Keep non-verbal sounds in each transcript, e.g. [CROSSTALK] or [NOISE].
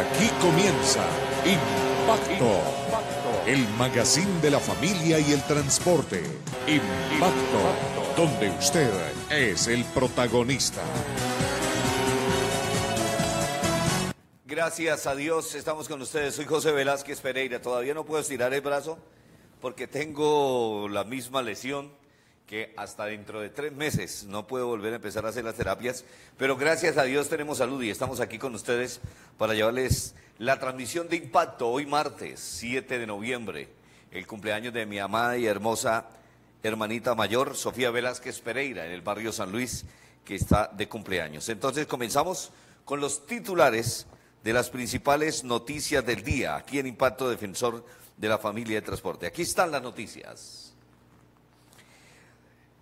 Aquí comienza Impacto, el magazine de la familia y el transporte. Impacto, donde usted es el protagonista. Gracias a Dios, estamos con ustedes. Soy José Velázquez Pereira. Todavía no puedo estirar el brazo porque tengo la misma lesión que hasta dentro de tres meses no puedo volver a empezar a hacer las terapias, pero gracias a Dios tenemos salud y estamos aquí con ustedes para llevarles la transmisión de impacto hoy martes 7 de noviembre, el cumpleaños de mi amada y hermosa hermanita mayor, Sofía Velázquez Pereira, en el barrio San Luis, que está de cumpleaños. Entonces comenzamos con los titulares de las principales noticias del día, aquí en Impacto Defensor de la Familia de Transporte. Aquí están las noticias.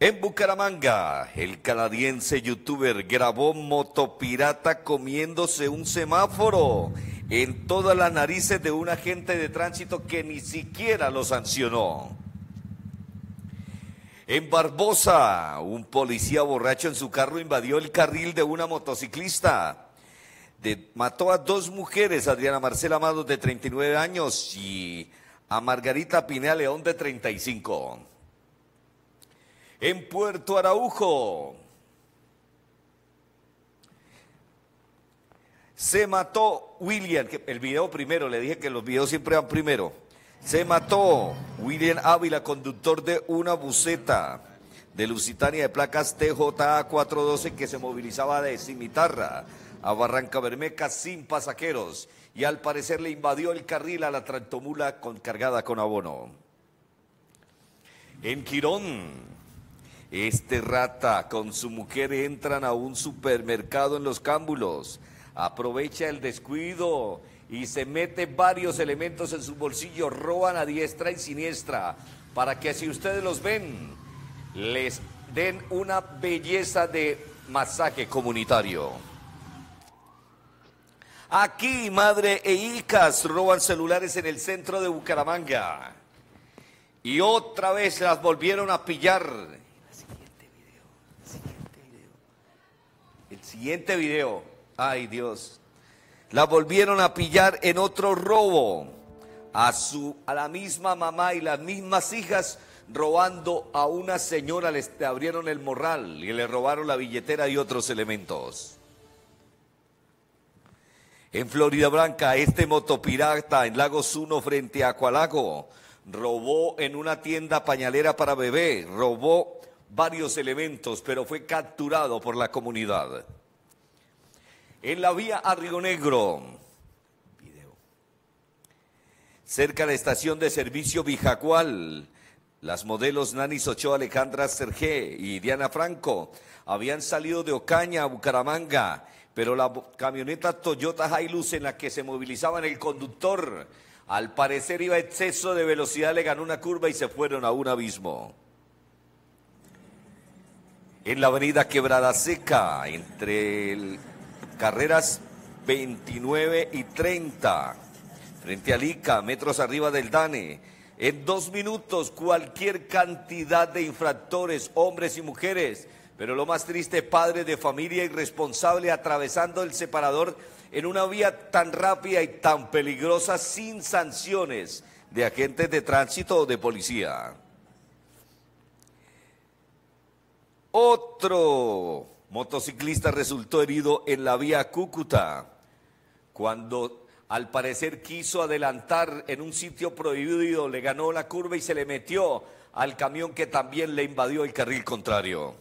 En Bucaramanga, el canadiense youtuber grabó motopirata comiéndose un semáforo en todas las narices de un agente de tránsito que ni siquiera lo sancionó. En Barbosa, un policía borracho en su carro invadió el carril de una motociclista. mató a dos mujeres, Adriana Marcela Amado de 39 años y a Margarita Pinea León de 35 en Puerto Araujo. Se mató William, el video primero, le dije que los videos siempre van primero. Se mató William Ávila, conductor de una buceta de Lusitania de placas TJA 412 que se movilizaba de Cimitarra a Barranca Bermeca sin pasajeros y al parecer le invadió el carril a la tractomula con, cargada con abono. En Quirón, este rata con su mujer entran a un supermercado en los cámbulos, aprovecha el descuido y se mete varios elementos en su bolsillo, roban a diestra y siniestra, para que si ustedes los ven, les den una belleza de masaje comunitario. Aquí, madre e hijas roban celulares en el centro de Bucaramanga. Y otra vez las volvieron a pillar Siguiente video. Ay Dios. La volvieron a pillar en otro robo. A, su, a la misma mamá y las mismas hijas robando a una señora. Les abrieron el morral y le robaron la billetera y otros elementos. En Florida Blanca, este motopirata en Lagos 1 frente a Acualago robó en una tienda pañalera para bebé, robó varios elementos, pero fue capturado por la comunidad en la vía a Río Negro. Cerca de la estación de servicio Vijacual, las modelos Nani Ochoa, Alejandra Sergé y Diana Franco habían salido de Ocaña a Bucaramanga, pero la camioneta Toyota Hilux en la que se movilizaban el conductor, al parecer iba a exceso de velocidad, le ganó una curva y se fueron a un abismo. En la avenida Quebrada Seca, entre el carreras 29 y 30, frente al ICA, metros arriba del DANE. En dos minutos, cualquier cantidad de infractores, hombres y mujeres, pero lo más triste, padre de familia irresponsable atravesando el separador en una vía tan rápida y tan peligrosa sin sanciones de agentes de tránsito o de policía. Otro motociclista resultó herido en la vía Cúcuta cuando al parecer quiso adelantar en un sitio prohibido, le ganó la curva y se le metió al camión que también le invadió el carril contrario.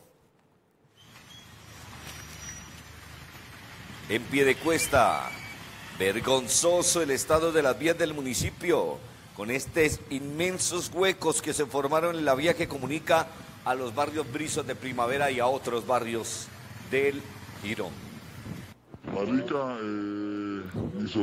En pie de cuesta, vergonzoso el estado de las vías del municipio, con estos inmensos huecos que se formaron en la vía que comunica a los barrios Brizos de Primavera y a otros barrios del Quirón. Eh,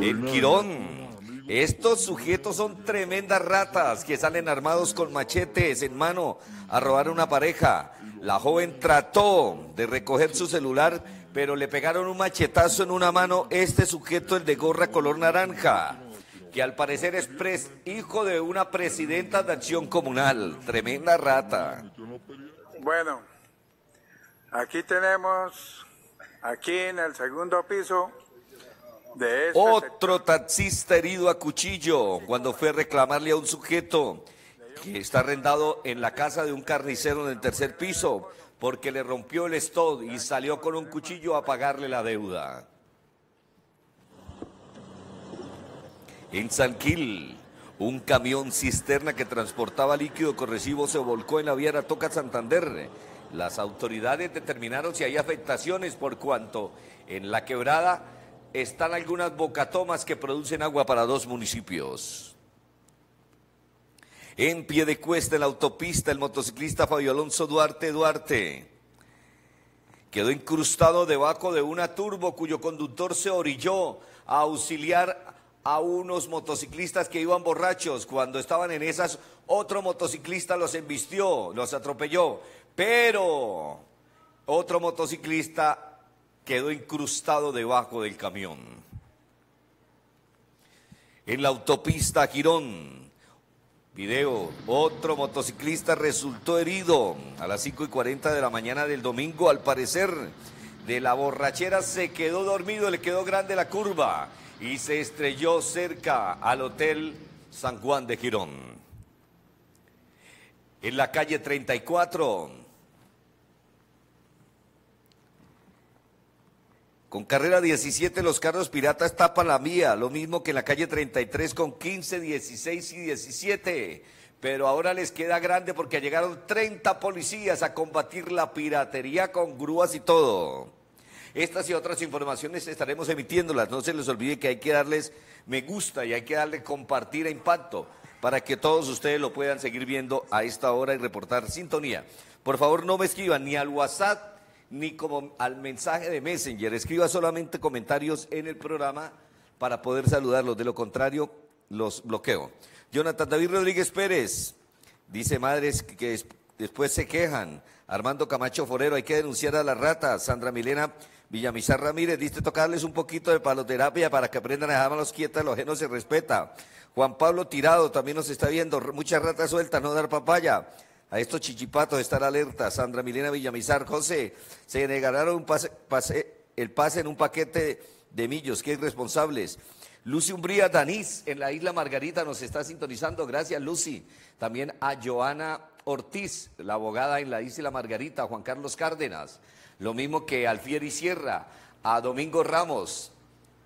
el Quirón. Estos sujetos son tremendas ratas que salen armados con machetes en mano a robar a una pareja. La joven trató de recoger su celular, pero le pegaron un machetazo en una mano este sujeto, el de gorra color naranja, que al parecer es hijo de una presidenta de acción comunal. Tremenda rata. Bueno. Aquí tenemos, aquí en el segundo piso, de este Otro taxista herido a cuchillo cuando fue a reclamarle a un sujeto que está arrendado en la casa de un carnicero en el tercer piso porque le rompió el stod y salió con un cuchillo a pagarle la deuda. En Sanquil, un camión cisterna que transportaba líquido corresivo se volcó en la vía Toca Santander. Las autoridades determinaron si hay afectaciones por cuanto en la quebrada están algunas bocatomas que producen agua para dos municipios. En pie de cuesta en la autopista, el motociclista Fabio Alonso Duarte Duarte quedó incrustado debajo de una turbo cuyo conductor se orilló a auxiliar a unos motociclistas que iban borrachos. Cuando estaban en esas, otro motociclista los embistió, los atropelló. Pero otro motociclista quedó incrustado debajo del camión. En la autopista Girón, video, otro motociclista resultó herido a las 5 y 40 de la mañana del domingo, al parecer de la borrachera se quedó dormido, le quedó grande la curva y se estrelló cerca al Hotel San Juan de Girón. En la calle 34, con carrera 17 los carros piratas tapan la mía, lo mismo que en la calle 33 con 15, 16 y 17. Pero ahora les queda grande porque llegaron 30 policías a combatir la piratería con grúas y todo. Estas y otras informaciones estaremos emitiéndolas. No se les olvide que hay que darles me gusta y hay que darle compartir a impacto para que todos ustedes lo puedan seguir viendo a esta hora y reportar sintonía. Por favor, no me escriban ni al WhatsApp ni como al mensaje de Messenger. Escriba solamente comentarios en el programa para poder saludarlos. De lo contrario, los bloqueo. Jonathan David Rodríguez Pérez dice madres que después se quejan. Armando Camacho Forero, hay que denunciar a la rata. Sandra Milena Villamizar Ramírez, dice tocarles un poquito de paloterapia para que aprendan a dejarlos quietas, los genos se respeta. Juan Pablo Tirado también nos está viendo, muchas ratas sueltas, no dar papaya. A estos chichipatos estar alerta. Sandra Milena Villamizar, José, se negaron el pase en un paquete de millos, qué irresponsables. Lucy Umbría Danís en la isla Margarita nos está sintonizando, gracias Lucy. También a Joana Ortiz, la abogada en la isla Margarita, Juan Carlos Cárdenas lo mismo que Alfieri Sierra, a Domingo Ramos,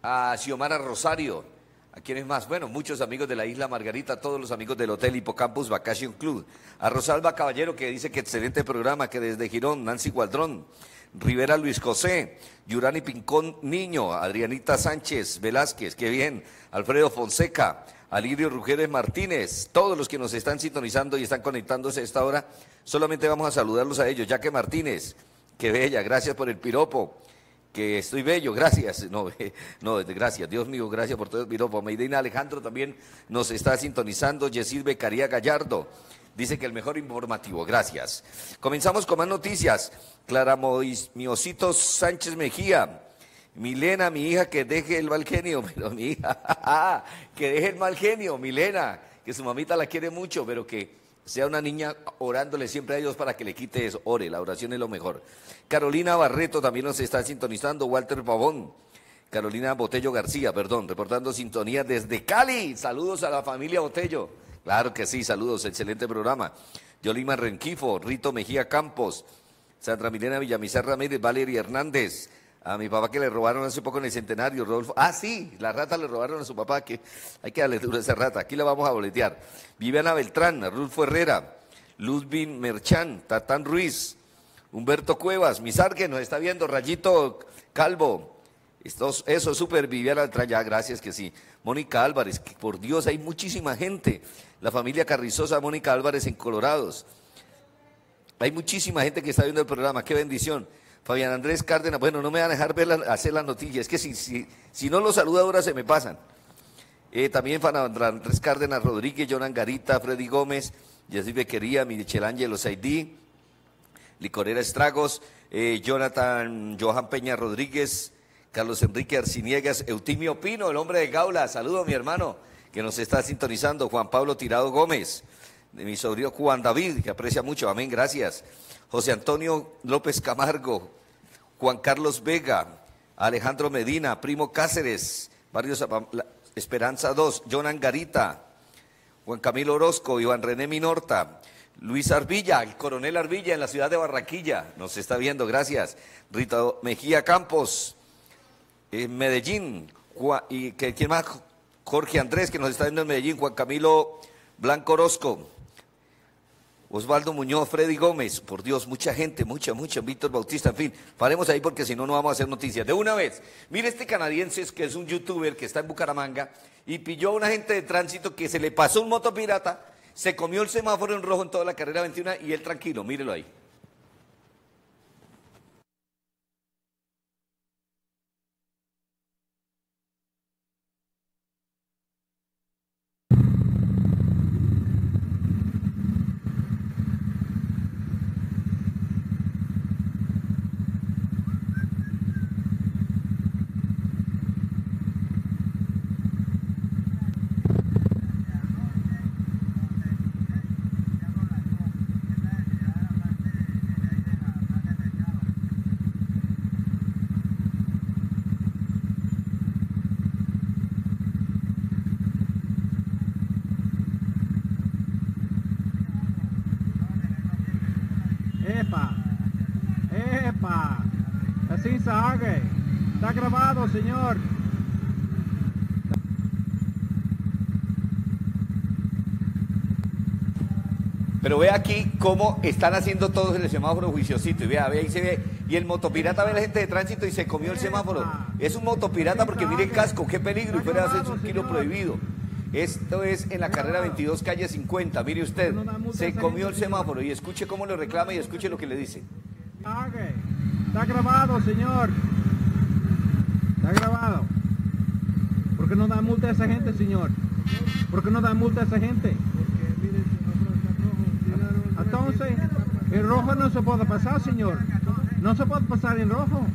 a Xiomara Rosario, a quienes más, bueno, muchos amigos de la isla Margarita, todos los amigos del Hotel Hipocampus Vacation Club, a Rosalba Caballero que dice que excelente programa, que desde Girón, Nancy Gualdrón, Rivera Luis José, Yurani Pincón Niño, Adrianita Sánchez Velázquez, qué bien, Alfredo Fonseca, Alirio Rugeres Martínez, todos los que nos están sintonizando y están conectándose a esta hora, solamente vamos a saludarlos a ellos, Jaque Martínez, Qué bella, gracias por el piropo. Que estoy bello, gracias. [LAUGHS] No, no, gracias, Dios mío, gracias por todo el piropo. Meidina Alejandro también nos está sintonizando. Yesid Becaría Gallardo dice que el mejor informativo, gracias. Comenzamos con más noticias. Clara Miositos Sánchez Mejía. Milena, mi hija, que deje el mal genio, [LAUGHS] pero mi hija, [LAUGHS] que deje el mal genio, Milena, que su mamita la quiere mucho, pero que sea una niña orándole siempre a Dios para que le quite eso. Ore, la oración es lo mejor. Carolina Barreto también nos está sintonizando, Walter Pavón. Carolina Botello García, perdón, reportando sintonía desde Cali. Saludos a la familia Botello. Claro que sí, saludos, excelente programa. Yolima Renquifo, Rito Mejía Campos, Sandra Milena Villamizar Ramírez, Valeria Hernández, a mi papá que le robaron hace poco en el centenario, Rodolfo. Ah, sí, la rata le robaron a su papá, que hay que darle duro a esa rata. Aquí la vamos a boletear. Viviana Beltrán, Rulfo Herrera, Luzbin Merchán, Tatán Ruiz, Humberto Cuevas, Misarque nos está viendo, Rayito Calvo. Estos, eso, súper Viviana Beltrán, ya, gracias que sí. Mónica Álvarez, que por Dios, hay muchísima gente. La familia Carrizosa, Mónica Álvarez en Colorados. Hay muchísima gente que está viendo el programa, qué bendición. Fabián Andrés Cárdenas, bueno, no me van a dejar hacer las noticias, es que si, si, no los saluda ahora se me pasan. Eh, también Fabián Andrés Cárdenas Rodríguez, Jonan Garita, Freddy Gómez, Yasir Bequería, Michel Ángelo Saidí, Licorera Estragos, eh, Jonathan Johan Peña Rodríguez, Carlos Enrique Arciniegas, Eutimio Pino, el hombre de Gaula, saludo mi hermano, que nos está sintonizando, Juan Pablo Tirado Gómez, de mi sobrino Juan David, que aprecia mucho, amén, gracias. José Antonio López Camargo, Juan Carlos Vega, Alejandro Medina, Primo Cáceres, Barrio Esperanza 2, Jonan Garita, Juan Camilo Orozco, Iván René Minorta, Luis Arvilla, el coronel Arvilla en la ciudad de Barranquilla, nos está viendo, gracias. Rita Mejía Campos, en Medellín, y que, ¿quién más? Jorge Andrés, que nos está viendo en Medellín, Juan Camilo Blanco Orozco, Osvaldo Muñoz, Freddy Gómez, por Dios, mucha gente, mucha, mucha, Víctor Bautista, en fin, paremos ahí porque si no, no vamos a hacer noticias. De una vez, mire este canadiense que es un youtuber que está en Bucaramanga y pilló a un agente de tránsito que se le pasó un motopirata, se comió el semáforo en rojo en toda la carrera 21 y él tranquilo, mírelo ahí. Está grabado, señor. Pero ve aquí cómo están haciendo todos el semáforo juiciosito. Y vea, ve ahí se ve. Y el motopirata ve a la gente de tránsito y se comió el semáforo. Es un motopirata porque mire el casco, qué peligro. Y fuera a hacer un kilo prohibido. Esto es en la carrera 22, calle 50. Mire usted, se comió el semáforo. Y escuche cómo lo reclama y escuche lo que le dice. Está grabado, señor. Está grabado. ¿Por qué no da multa a esa gente, señor? ¿Por qué no da multa a esa gente? Entonces, el rojo no se puede pasar, señor. No se puede pasar en rojo.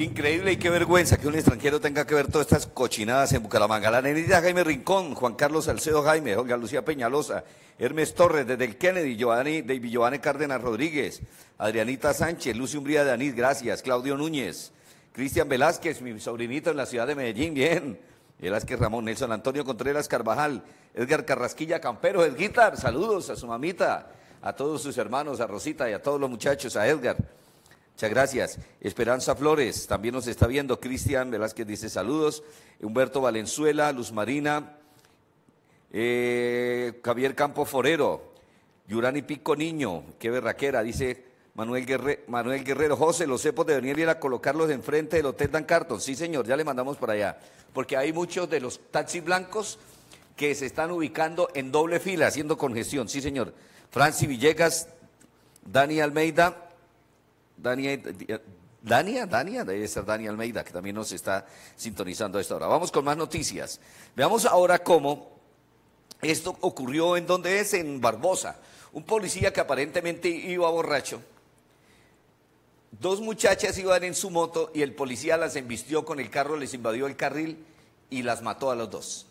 Increíble y qué vergüenza que un extranjero tenga que ver todas estas cochinadas en Bucaramanga. La nenita Jaime Rincón, Juan Carlos Salcedo Jaime, Olga Lucía Peñalosa, Hermes Torres desde el Kennedy, Giovanni, David Giovanni Cárdenas Rodríguez, Adrianita Sánchez, Lucio Umbría de Anís, gracias, Claudio Núñez, Cristian Velázquez, mi sobrinito en la ciudad de Medellín, bien, Velázquez Ramón, Nelson Antonio Contreras Carvajal, Edgar Carrasquilla Campero, el saludos a su mamita, a todos sus hermanos, a Rosita y a todos los muchachos, a Edgar. Muchas gracias. Esperanza Flores también nos está viendo. Cristian Velázquez dice saludos. Humberto Valenzuela, Luz Marina, eh, Javier Campo Forero, Yurani Pico Niño, qué berraquera, dice Manuel, Guerrero, Manuel Guerrero. José, los cepos deberían ir a colocarlos enfrente del Hotel Dan Carton. Sí, señor, ya le mandamos para allá. Porque hay muchos de los taxis blancos que se están ubicando en doble fila, haciendo congestión. Sí, señor. Franci Villegas, Dani Almeida, Dania, Dania, Dania, debe ser Dania Almeida, que también nos está sintonizando a esta hora. Vamos con más noticias. Veamos ahora cómo esto ocurrió en donde es, en Barbosa. Un policía que aparentemente iba borracho. Dos muchachas iban en su moto y el policía las embistió con el carro, les invadió el carril y las mató a los dos.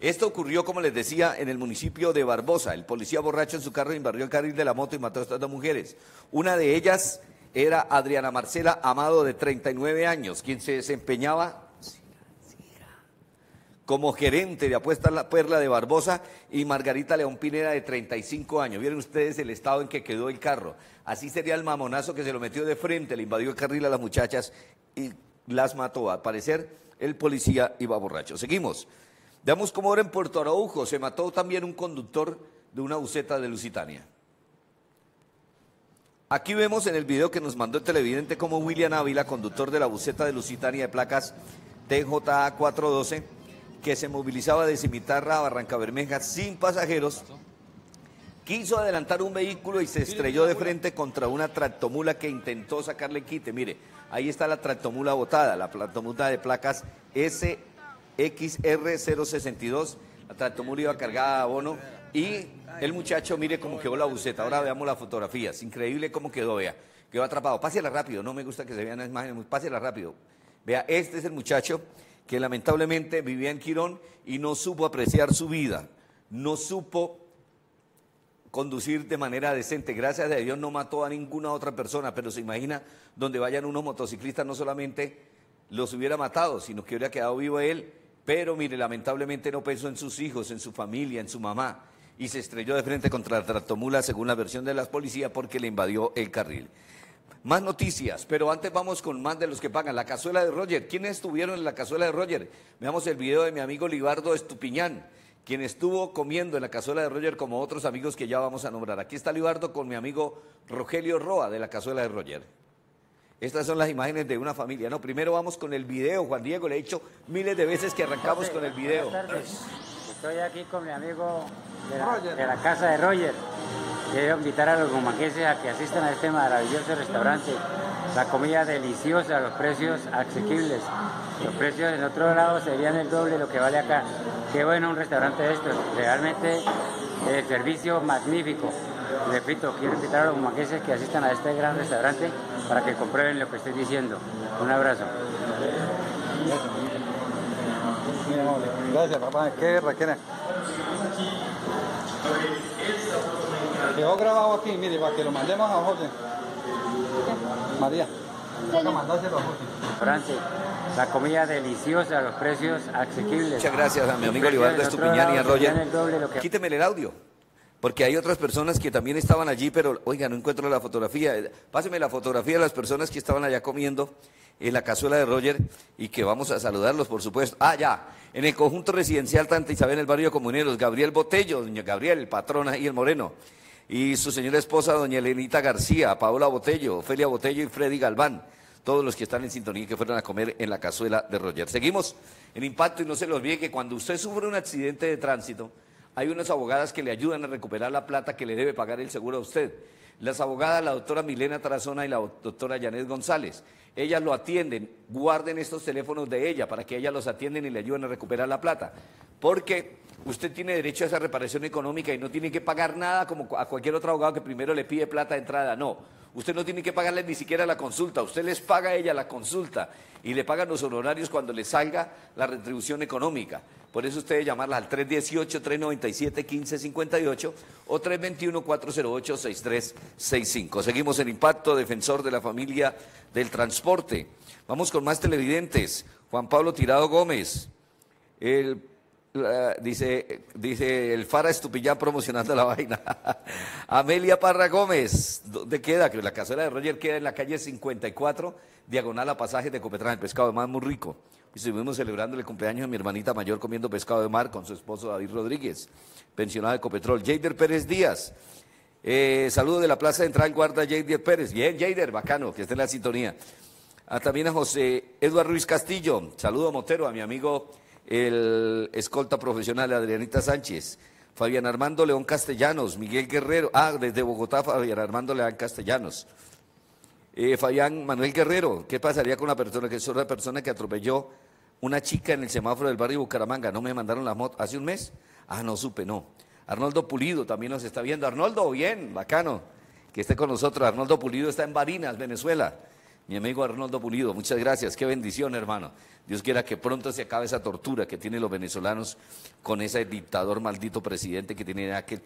Esto ocurrió, como les decía, en el municipio de Barbosa. El policía borracho en su carro invadió el carril de la moto y mató a estas dos mujeres. Una de ellas era Adriana Marcela Amado, de 39 años, quien se desempeñaba como gerente de Apuestas La Perla de Barbosa y Margarita León Pineda de 35 años. Vieron ustedes el estado en que quedó el carro. Así sería el mamonazo que se lo metió de frente, le invadió el carril a las muchachas y las mató. Al parecer, el policía iba borracho. Seguimos. Veamos cómo ahora en Puerto Araujo se mató también un conductor de una buceta de Lusitania. Aquí vemos en el video que nos mandó el televidente como William Ávila, conductor de la buceta de Lusitania de placas TJA 412, que se movilizaba de Cimitarra a Barranca Bermeja sin pasajeros, quiso adelantar un vehículo y se estrelló de frente contra una tractomula que intentó sacarle quite. Mire, ahí está la tractomula botada, la tractomula de placas S XR062, la tractomula iba cargada a abono y el muchacho, mire cómo quedó la buceta. Ahora veamos las fotografías. Increíble cómo quedó, vea. Quedó atrapado. Pásela rápido, no me gusta que se vean las imágenes. Pásela rápido. Vea, este es el muchacho que lamentablemente vivía en Quirón y no supo apreciar su vida. No supo conducir de manera decente. Gracias a Dios no mató a ninguna otra persona, pero se imagina donde vayan unos motociclistas no solamente los hubiera matado, sino que hubiera quedado vivo él, pero mire, lamentablemente no pensó en sus hijos, en su familia, en su mamá, y se estrelló de frente contra la tractomula según la versión de las policías porque le invadió el carril. Más noticias, pero antes vamos con más de los que pagan. La cazuela de Roger. ¿Quiénes estuvieron en la cazuela de Roger? Veamos el video de mi amigo Libardo Estupiñán, quien estuvo comiendo en la cazuela de Roger como otros amigos que ya vamos a nombrar. Aquí está Libardo con mi amigo Rogelio Roa de la cazuela de Roger. Estas son las imágenes de una familia. No, primero vamos con el video. Juan Diego, le he dicho miles de veces que arrancamos con el video. Estoy aquí con mi amigo de la, casa de Roger. Quiero invitar a los gumaqueses a que asistan a este maravilloso restaurante. La comida deliciosa, los precios asequibles. Los precios en otro lado serían el doble de lo que vale acá. Qué bueno un restaurante de estos. Realmente el servicio magnífico. Repito, quiero invitar a los gumaqueses que asistan a este gran restaurante para que comprueben lo que estoy diciendo. Un abrazo. Gracias, papá. ¿Qué requiere? Quedó grabado aquí, mire, para que lo mandemos a José. María. Francia, la comida deliciosa, los precios asequibles. Muchas gracias a mi amigo Libardo Estupiñán y a Roger. Quíteme el audio. Porque hay otras personas que también estaban allí, pero oiga, no encuentro la fotografía. Páseme la fotografía de las personas que estaban allá comiendo en la cazuela de Roger y que vamos a saludarlos, por supuesto. Ah, ya, en el conjunto residencial Tanta Isabel, en el barrio Comuneros, Gabriel Botello, doña Gabriel, el patrón ahí, el moreno, y su señora esposa, doña Elenita García, Paola Botello, Ofelia Botello y Freddy Galván, todos los que están en sintonía y que fueron a comer en la cazuela de Roger. Seguimos en impacto y no se les olvide que cuando usted sufre un accidente de tránsito, hay unas abogadas que le ayudan a recuperar la plata que le debe pagar el seguro a usted. Las abogadas, la doctora Milena Tarazona y la doctora Janet González. Ellas lo atienden, guarden estos teléfonos de ella para que ellas los atienden y le ayuden a recuperar la plata. Porque usted tiene derecho a esa reparación económica y no tiene que pagar nada como a cualquier otro abogado que primero le pide plata de entrada. No, usted no tiene que pagarle ni siquiera la consulta, usted les paga a ella la consulta y le pagan los honorarios cuando le salga la retribución económica. Por eso ustedes llamarla al 318-397-1558 o 321-408-6365. Seguimos en Impacto, defensor de la familia del transporte. Vamos con más televidentes. Juan Pablo Tirado Gómez. dice, dice el Fara Estupillán promocionando la [LAUGHS] vaina. Amelia Parra Gómez. ¿Dónde queda? Que la casera de Roger queda en la calle 54, diagonal a pasaje de Copetrán, el pescado de más muy rico. Estuvimos celebrando el cumpleaños de mi hermanita mayor comiendo pescado de mar con su esposo David Rodríguez, pensionado de Copetrol. Jader Pérez Díaz. Eh, saludo de la Plaza Central, guarda Jader Pérez. Bien, Jader, bacano, que esté en la sintonía. Ah, también a José Eduardo Ruiz Castillo. Saludo Motero, a mi amigo el escolta profesional Adrianita Sánchez. Fabián Armando León Castellanos, Miguel Guerrero. Ah, desde Bogotá, Fabián Armando León Castellanos. Eh, Fabián Manuel Guerrero, ¿qué pasaría con una persona que es una persona que atropelló una chica en el semáforo del barrio Bucaramanga? ¿No me mandaron la moto hace un mes? Ah, no supe, no. Arnoldo Pulido también nos está viendo. Arnoldo, bien, bacano, que esté con nosotros. Arnoldo Pulido está en Barinas, Venezuela. Mi amigo Arnoldo Pulido, muchas gracias. Qué bendición, hermano. Dios quiera que pronto se acabe esa tortura que tienen los venezolanos con ese dictador maldito presidente que tiene aquel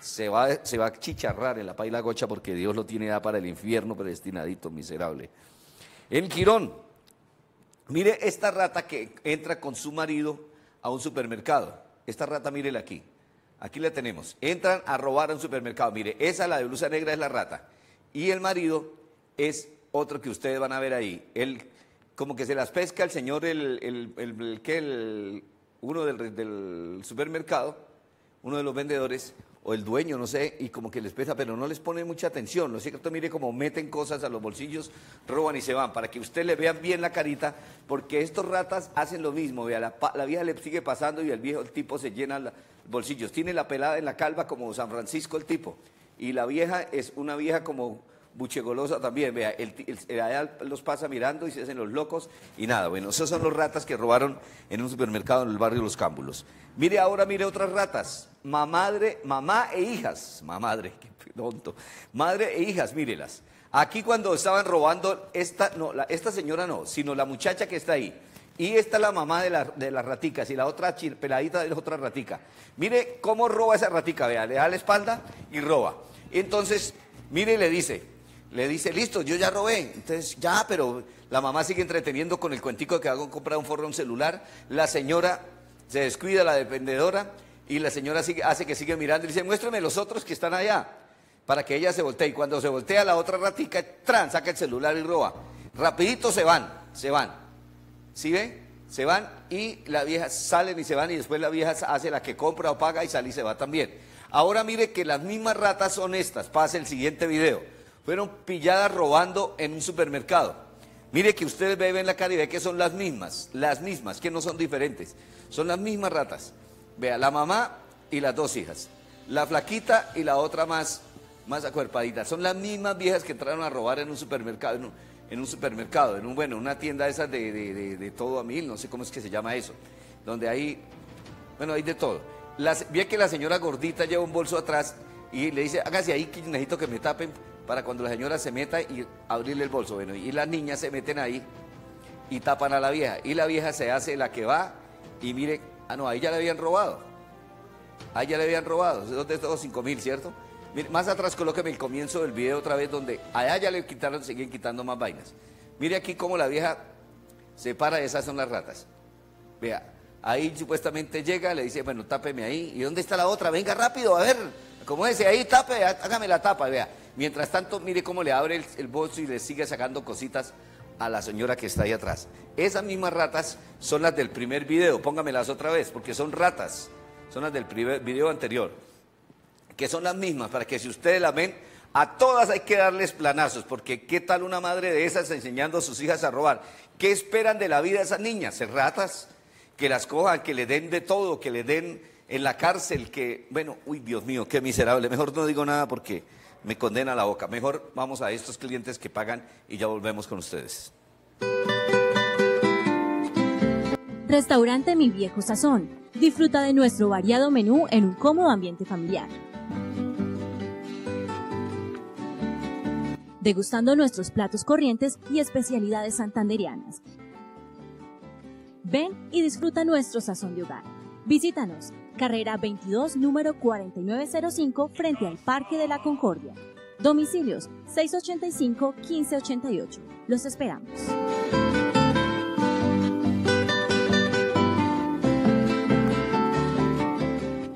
se va, se va a chicharrar en la paila gocha porque Dios lo tiene ya para el infierno predestinadito, miserable. En Quirón, mire esta rata que entra con su marido a un supermercado. Esta rata, mírela aquí. Aquí la tenemos. Entran a robar a un supermercado. Mire, esa, la de blusa negra, es la rata. Y el marido es otro que ustedes van a ver ahí. Él, como que se las pesca el señor, el, el, el, el uno del, del supermercado, uno de los vendedores, o el dueño, no sé, y como que les pesa, pero no les pone mucha atención. Lo cierto, mire cómo meten cosas a los bolsillos, roban y se van, para que usted le vean bien la carita, porque estos ratas hacen lo mismo. Vea, la, la vieja le sigue pasando y el viejo, el tipo se llena los bolsillos. Tiene la pelada en la calva como San Francisco el tipo, y la vieja es una vieja como buchegolosa también, vea, el, los pasa mirando y se hacen los locos y nada, bueno, esos son los ratas que robaron en un supermercado en el barrio Los Cámbulos. Mire ahora, mire otras ratas, mamadre, mamá e hijas, mamadre, [LAUGHS] qué tonto, madre e hijas, mírelas. Aquí cuando estaban robando, esta, no, esta señora no, sino la muchacha que está ahí, Y esta es la mamá de, la, de las raticas y la otra peladita de la otra ratica. Mire cómo roba esa ratica, vea, le da la espalda y roba. Entonces, mire le dice, le dice, listo, yo ya robé. Entonces, ya, pero la mamá sigue entreteniendo con el cuentico de que hago comprar un forro un celular. La señora se descuida, la dependedora, y la señora hace que sigue mirando y dice, muéstrame los otros que están allá, para que ella se voltee. Y cuando se voltea la otra ratica, tran, saca el celular y roba. Rapidito se van, se van. ¿Sí ve? Se van y la vieja salen y se van y después la vieja hace la que compra o paga y sale y se va también. Ahora mire que las mismas ratas son estas. Pase el siguiente video. Fueron pilladas robando en un supermercado. Mire que ustedes ven la cara y ve que son las mismas, las mismas, que no son diferentes. Son las mismas ratas. Vea, la mamá y las dos hijas. La flaquita y la otra más, más acuerpadita. Son las mismas viejas que entraron a robar en un supermercado. en un- en un supermercado, en un, bueno, una tienda de, de- de- de todo a mil, no sé cómo es que se llama eso, donde hay, bueno, hay de todo. Las, vi que la señora gordita lleva un bolso atrás y le dice, hágase ahí que necesito que me tapen para cuando la señora se meta y abrirle el bolso. Bueno, y las niñas se meten ahí y tapan a la vieja. Y la vieja se hace la que va y mire, ah, no, ahí ya le habían robado. Ahí ya le habían robado, ¿dónde los 5 mil, cierto? Mire, más atrás colóqueme el comienzo del video otra vez donde allá ya le quitaron, siguen quitando más vainas. Mire aquí cómo la vieja se para, esas son las ratas. Vea, ahí supuestamente llega, le dice, bueno, tápeme ahí. ¿Y dónde está la otra? Venga rápido, a ver, como ese, ahí tape, há- hágame la tapa, vea. Mientras tanto, mire cómo le abre el, el bolso y le sigue sacando cositas a la señora que está ahí atrás. Esas mismas ratas son las del primer video, póngamelas otra vez, porque son ratas, son las del video anterior que son las mismas, para que si ustedes las ven, a todas hay que darles planazos, porque qué tal una madre de esas enseñando a sus hijas a robar. ¿Qué esperan de la vida de esas niñas? ¿Ser ratas? Que las cojan, que le den de todo, que le den en la cárcel, que, bueno, uy, Dios mío, qué miserable. Mejor no digo nada porque me condena la boca. Mejor vamos a estos clientes que pagan y ya volvemos con ustedes. Restaurante Mi Viejo Sazón. Disfruta de nuestro variado menú en un cómodo ambiente familiar. Degustando nuestros platos corrientes y especialidades santanderianas. Ven y disfruta nuestro sazón de hogar. Visítanos, carrera 22, número 4905, frente al Parque de la Concordia. Domicilios 685-1588. Los esperamos.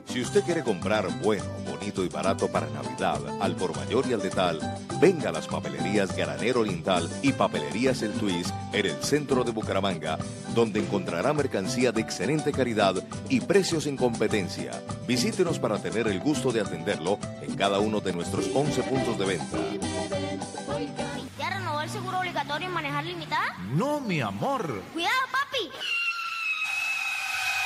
Si usted quiere comprar bueno, bonito y barato para Navidad, al por mayor y al detal, venga a las papelerías Granero Oriental y Papelerías El Twist en el centro de Bucaramanga, donde encontrará mercancía de excelente calidad y precios en competencia. Visítenos para tener el gusto de atenderlo en cada uno de nuestros 11 puntos de venta. ¿Ya renovó el seguro obligatorio en manejar limitada? No, mi amor. ¡Cuidado, papi!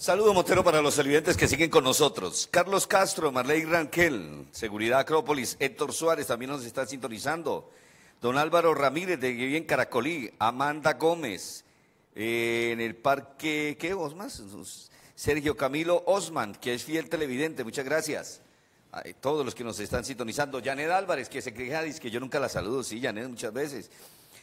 Saludo Montero para los televidentes que siguen con nosotros. Carlos Castro, Marley Ranquel, Seguridad Acrópolis, Héctor Suárez también nos está sintonizando. Don Álvaro Ramírez de Bien Caracolí, Amanda Gómez, eh, en el parque, ¿qué vos más? Sergio Camilo Osman, que es fiel televidente, muchas gracias. Todos los que nos están sintonizando. Janet Álvarez, que se queja, dice que yo nunca la saludo, sí, Janet, muchas veces.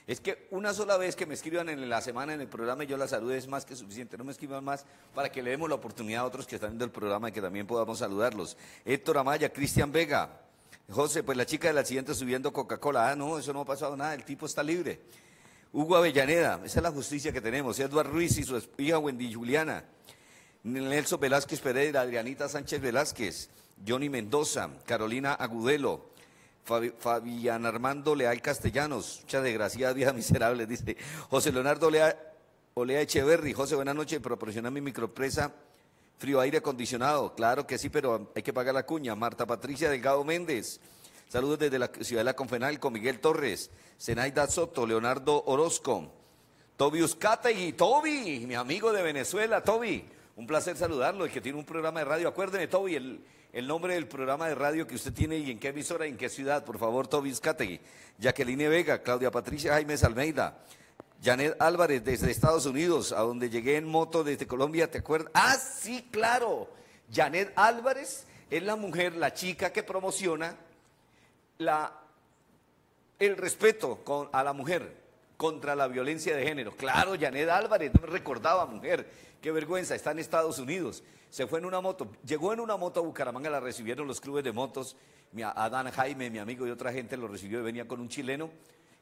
Es que una sola vez que me escriban en la semana en el programa y yo la salude es más que suficiente. No me escriban más para que le demos la oportunidad a otros que están viendo el programa y que también podamos saludarlos. Héctor Amaya, Cristian Vega. José, pues la chica del accidente subiendo Coca-Cola. Ah, no, eso no ha pasado nada, el tipo está libre. Hugo Avellaneda, esa es la justicia que tenemos. Eduardo Ruiz y su hija Wendy Juliana. Nelson Velázquez Pereira, Adrianita Sánchez Velázquez, Johnny Mendoza, Carolina Agudelo, Fabi- Fabián Armando Leal Castellanos, mucha desgraciada vieja miserable, dice José Leonardo Olea, Olea Echeverry, José, buenas noches, proporciona mi microempresa frío aire acondicionado, claro que sí, pero hay que pagar la cuña. Marta Patricia Delgado Méndez, saludos desde la ciudad de la Confenalco, Miguel Torres, Zenaida Soto, Leonardo Orozco, Toby Uzcategui, Toby, mi amigo de Venezuela, Toby. Un placer saludarlo, el que tiene un programa de radio. Acuérdeme, Toby, el, el nombre del programa de radio que usted tiene y en qué emisora y en qué ciudad, por favor, Toby Skategui. Jacqueline Vega, Claudia Patricia Jaime Almeida, Janet Álvarez desde Estados Unidos, a donde llegué en moto desde Colombia, ¿te acuerdas? Ah, sí, claro. Janet Álvarez es la mujer, la chica que promociona la, el respeto con, a la mujer contra la violencia de género. Claro, Janet Álvarez, no me recordaba, mujer, qué vergüenza, está en Estados Unidos. Se fue en una moto, llegó en una moto a Bucaramanga, la recibieron los clubes de motos, mi Adán Jaime, mi amigo y otra gente lo recibió y venía con un chileno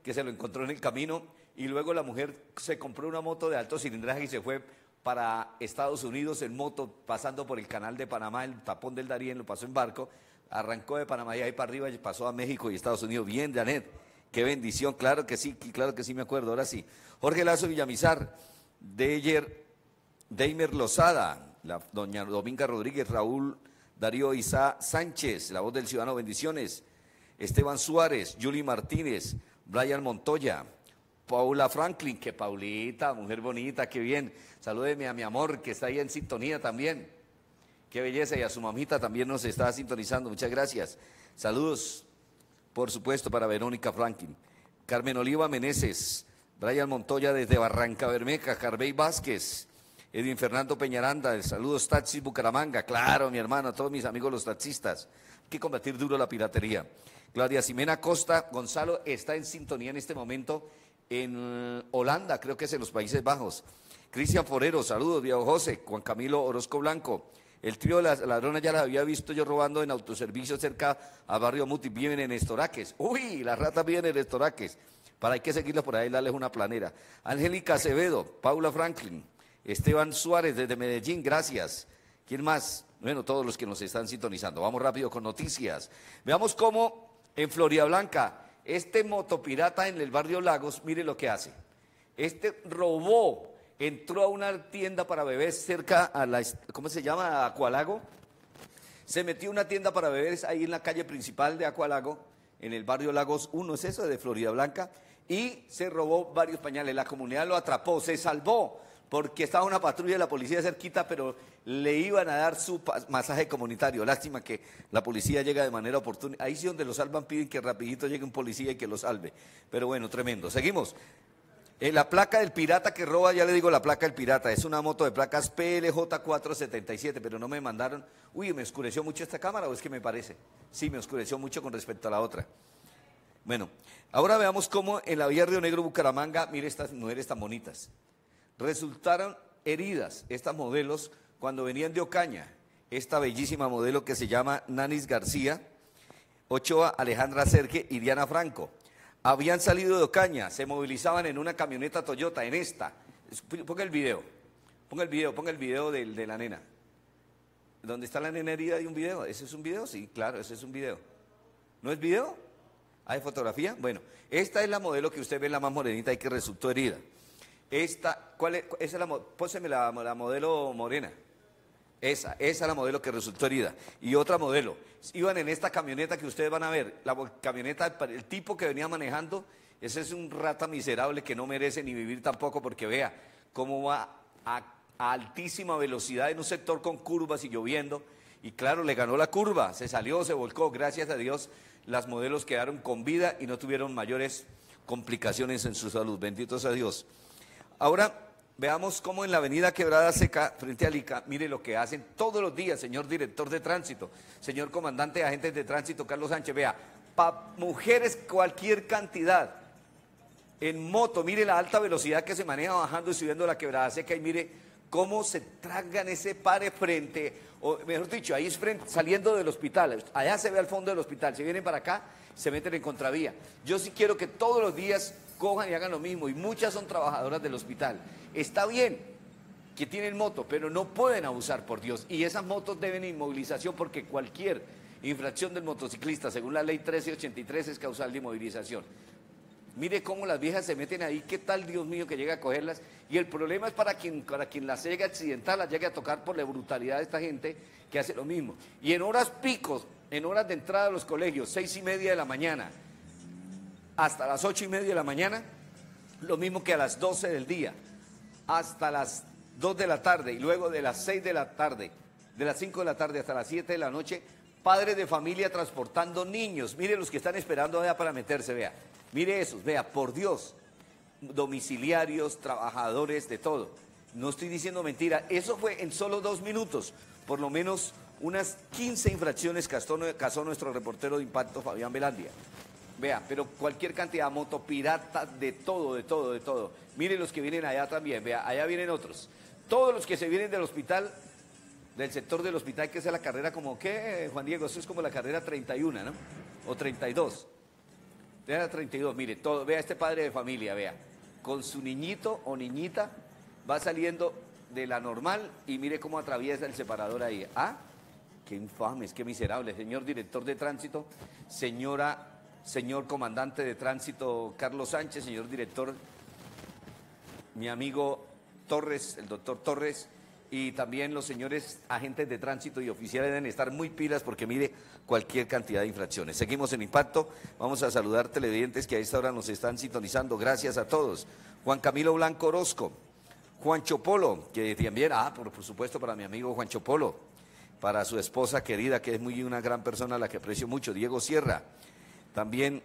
que se lo encontró en el camino y luego la mujer se compró una moto de alto cilindraje y se fue para Estados Unidos en moto, pasando por el canal de Panamá, el tapón del Darién, lo pasó en barco, arrancó de Panamá y ahí para arriba y pasó a México y Estados Unidos. Bien, Janet. Qué bendición, claro que sí, claro que sí me acuerdo, ahora sí. Jorge Lazo Villamizar, Deyer, Deimer Lozada, la doña Dominga Rodríguez, Raúl Darío Isa Sánchez, la voz del ciudadano, bendiciones. Esteban Suárez, Julie Martínez, Brian Montoya, Paula Franklin, que Paulita, mujer bonita, qué bien. Salúdeme a mi amor, que está ahí en sintonía también. Qué belleza, y a su mamita también nos está sintonizando, muchas gracias. Saludos por supuesto, para Verónica Franklin. Carmen Oliva Meneses, Brian Montoya desde Barranca Bermeja, Carvey Vázquez, Edwin Fernando Peñaranda, saludos Taxis Bucaramanga, claro, mi hermano, todos mis amigos los taxistas, hay que combatir duro la piratería. Claudia Ximena Costa, Gonzalo está en sintonía en este momento en Holanda, creo que es en los Países Bajos. Cristian Forero, saludos, Diego José, Juan Camilo Orozco Blanco, el trío de las ladronas ya las había visto yo robando en autoservicio cerca a Barrio Muti. Viven en Estoraques. Uy, las ratas viven en Estoraques. Para hay que seguirlas por ahí, darles una planera. Angélica Acevedo, Paula Franklin, Esteban Suárez desde Medellín, gracias. ¿Quién más? Bueno, todos los que nos están sintonizando. Vamos rápido con noticias. Veamos cómo en Florida Blanca, este motopirata en el barrio Lagos, mire lo que hace. Este robó entró a una tienda para bebés cerca a la, ¿cómo se llama? Acualago. Se metió una tienda para bebés ahí en la calle principal de Acualago, en el barrio Lagos 1, es eso, de Florida Blanca, y se robó varios pañales. La comunidad lo atrapó, se salvó, porque estaba una patrulla de la policía cerquita, pero le iban a dar su masaje comunitario. Lástima que la policía llega de manera oportuna. Ahí sí donde lo salvan piden que rapidito llegue un policía y que lo salve. Pero bueno, tremendo. Seguimos. Eh, la placa del pirata que roba, ya le digo la placa del pirata, es una moto de placas PLJ477, pero no me mandaron. Uy, me oscureció mucho esta cámara o es que me parece. Sí, me oscureció mucho con respecto a la otra. Bueno, ahora veamos cómo en la vía Río Negro Bucaramanga, mire estas mujeres tan bonitas. Resultaron heridas estas modelos cuando venían de Ocaña. Esta bellísima modelo que se llama Nanis García, Ochoa, Alejandra Serge y Diana Franco habían salido de Ocaña, se movilizaban en una camioneta Toyota, en esta. Ponga el video, ponga el video, ponga el video de, de la nena. ¿Dónde está la nena herida? ¿Hay un video? ¿Ese es un video? Sí, claro, ese es un video. ¿No es video? ¿Hay fotografía? Bueno, esta es la modelo que usted ve, la más morenita y que resultó herida. Esta, ¿cuál es? Esa es la, póseme la, la modelo morena. Esa, esa es la modelo que resultó herida. Y otra modelo. Iban en esta camioneta que ustedes van a ver. La camioneta, el tipo que venía manejando, ese es un rata miserable que no merece ni vivir tampoco porque vea cómo va a, altísima velocidad en un sector con curvas y lloviendo. Y claro, le ganó la curva, se salió, se volcó. Gracias a Dios, las modelos quedaron con vida y no tuvieron mayores complicaciones en su salud. Benditos a Dios. Ahora, Veamos cómo en la avenida Quebrada Seca, frente a Lica, mire lo que hacen todos los días, señor director de tránsito, señor comandante de agentes de tránsito, Carlos Sánchez. Vea, para mujeres cualquier cantidad, en moto, mire la alta velocidad que se maneja bajando y subiendo la Quebrada Seca y mire cómo se tragan ese pare frente, o mejor dicho, ahí es frente, saliendo del hospital, allá se ve al fondo del hospital, se vienen para acá, se meten en contravía. Yo sí quiero que todos los días cojan y hagan lo mismo, y muchas son trabajadoras del hospital. Está bien que tienen moto, pero no pueden abusar, por Dios. Y esas motos deben inmovilización porque cualquier infracción del motociclista, según la ley 1383, es causal de inmovilización. Mire cómo las viejas se meten ahí, qué tal Dios mío que llega a cogerlas. Y el problema es para quien, para quien las llegue a accidentar, las llegue a tocar por la brutalidad de esta gente que hace lo mismo. Y en horas picos, en horas de entrada a los colegios, seis y media de la mañana, hasta las ocho y media de la mañana, lo mismo que a las doce del día, hasta las 2 de la tarde y luego de las 6 de la tarde, de las 5 de la tarde hasta las 7 de la noche, padres de familia transportando niños. Mire los que están esperando allá para meterse, vea. Mire esos, vea, por Dios, domiciliarios, trabajadores, de todo. No estoy diciendo mentira, eso fue en solo dos minutos, por lo menos unas 15 infracciones casó, casó nuestro reportero de impacto Fabián Velandia. Vea, pero cualquier cantidad, motopirata, de todo, de todo, de todo. Miren los que vienen allá también, vea, allá vienen otros. Todos los que se vienen del hospital, del sector del hospital, que es la carrera como, ¿qué, Juan Diego? Eso es como la carrera 31, ¿no? O 32. Era 32, mire, todo, vea este padre de familia, vea, con su niñito o niñita, va saliendo de la normal y mire cómo atraviesa el separador ahí. ¿Ah? Qué infames, qué miserable. Señor director de tránsito, señora señor comandante de tránsito Carlos Sánchez, señor director, mi amigo Torres, el doctor Torres, y también los señores agentes de tránsito y oficiales deben estar muy pilas porque mire cualquier cantidad de infracciones. Seguimos en impacto, vamos a saludar televidentes que a esta hora nos están sintonizando. Gracias a todos. Juan Camilo Blanco Orozco, Juan Chopolo, que también, ah, por, por supuesto para mi amigo Juan Chopolo, para su esposa querida, que es muy una gran persona a la que aprecio mucho, Diego Sierra. También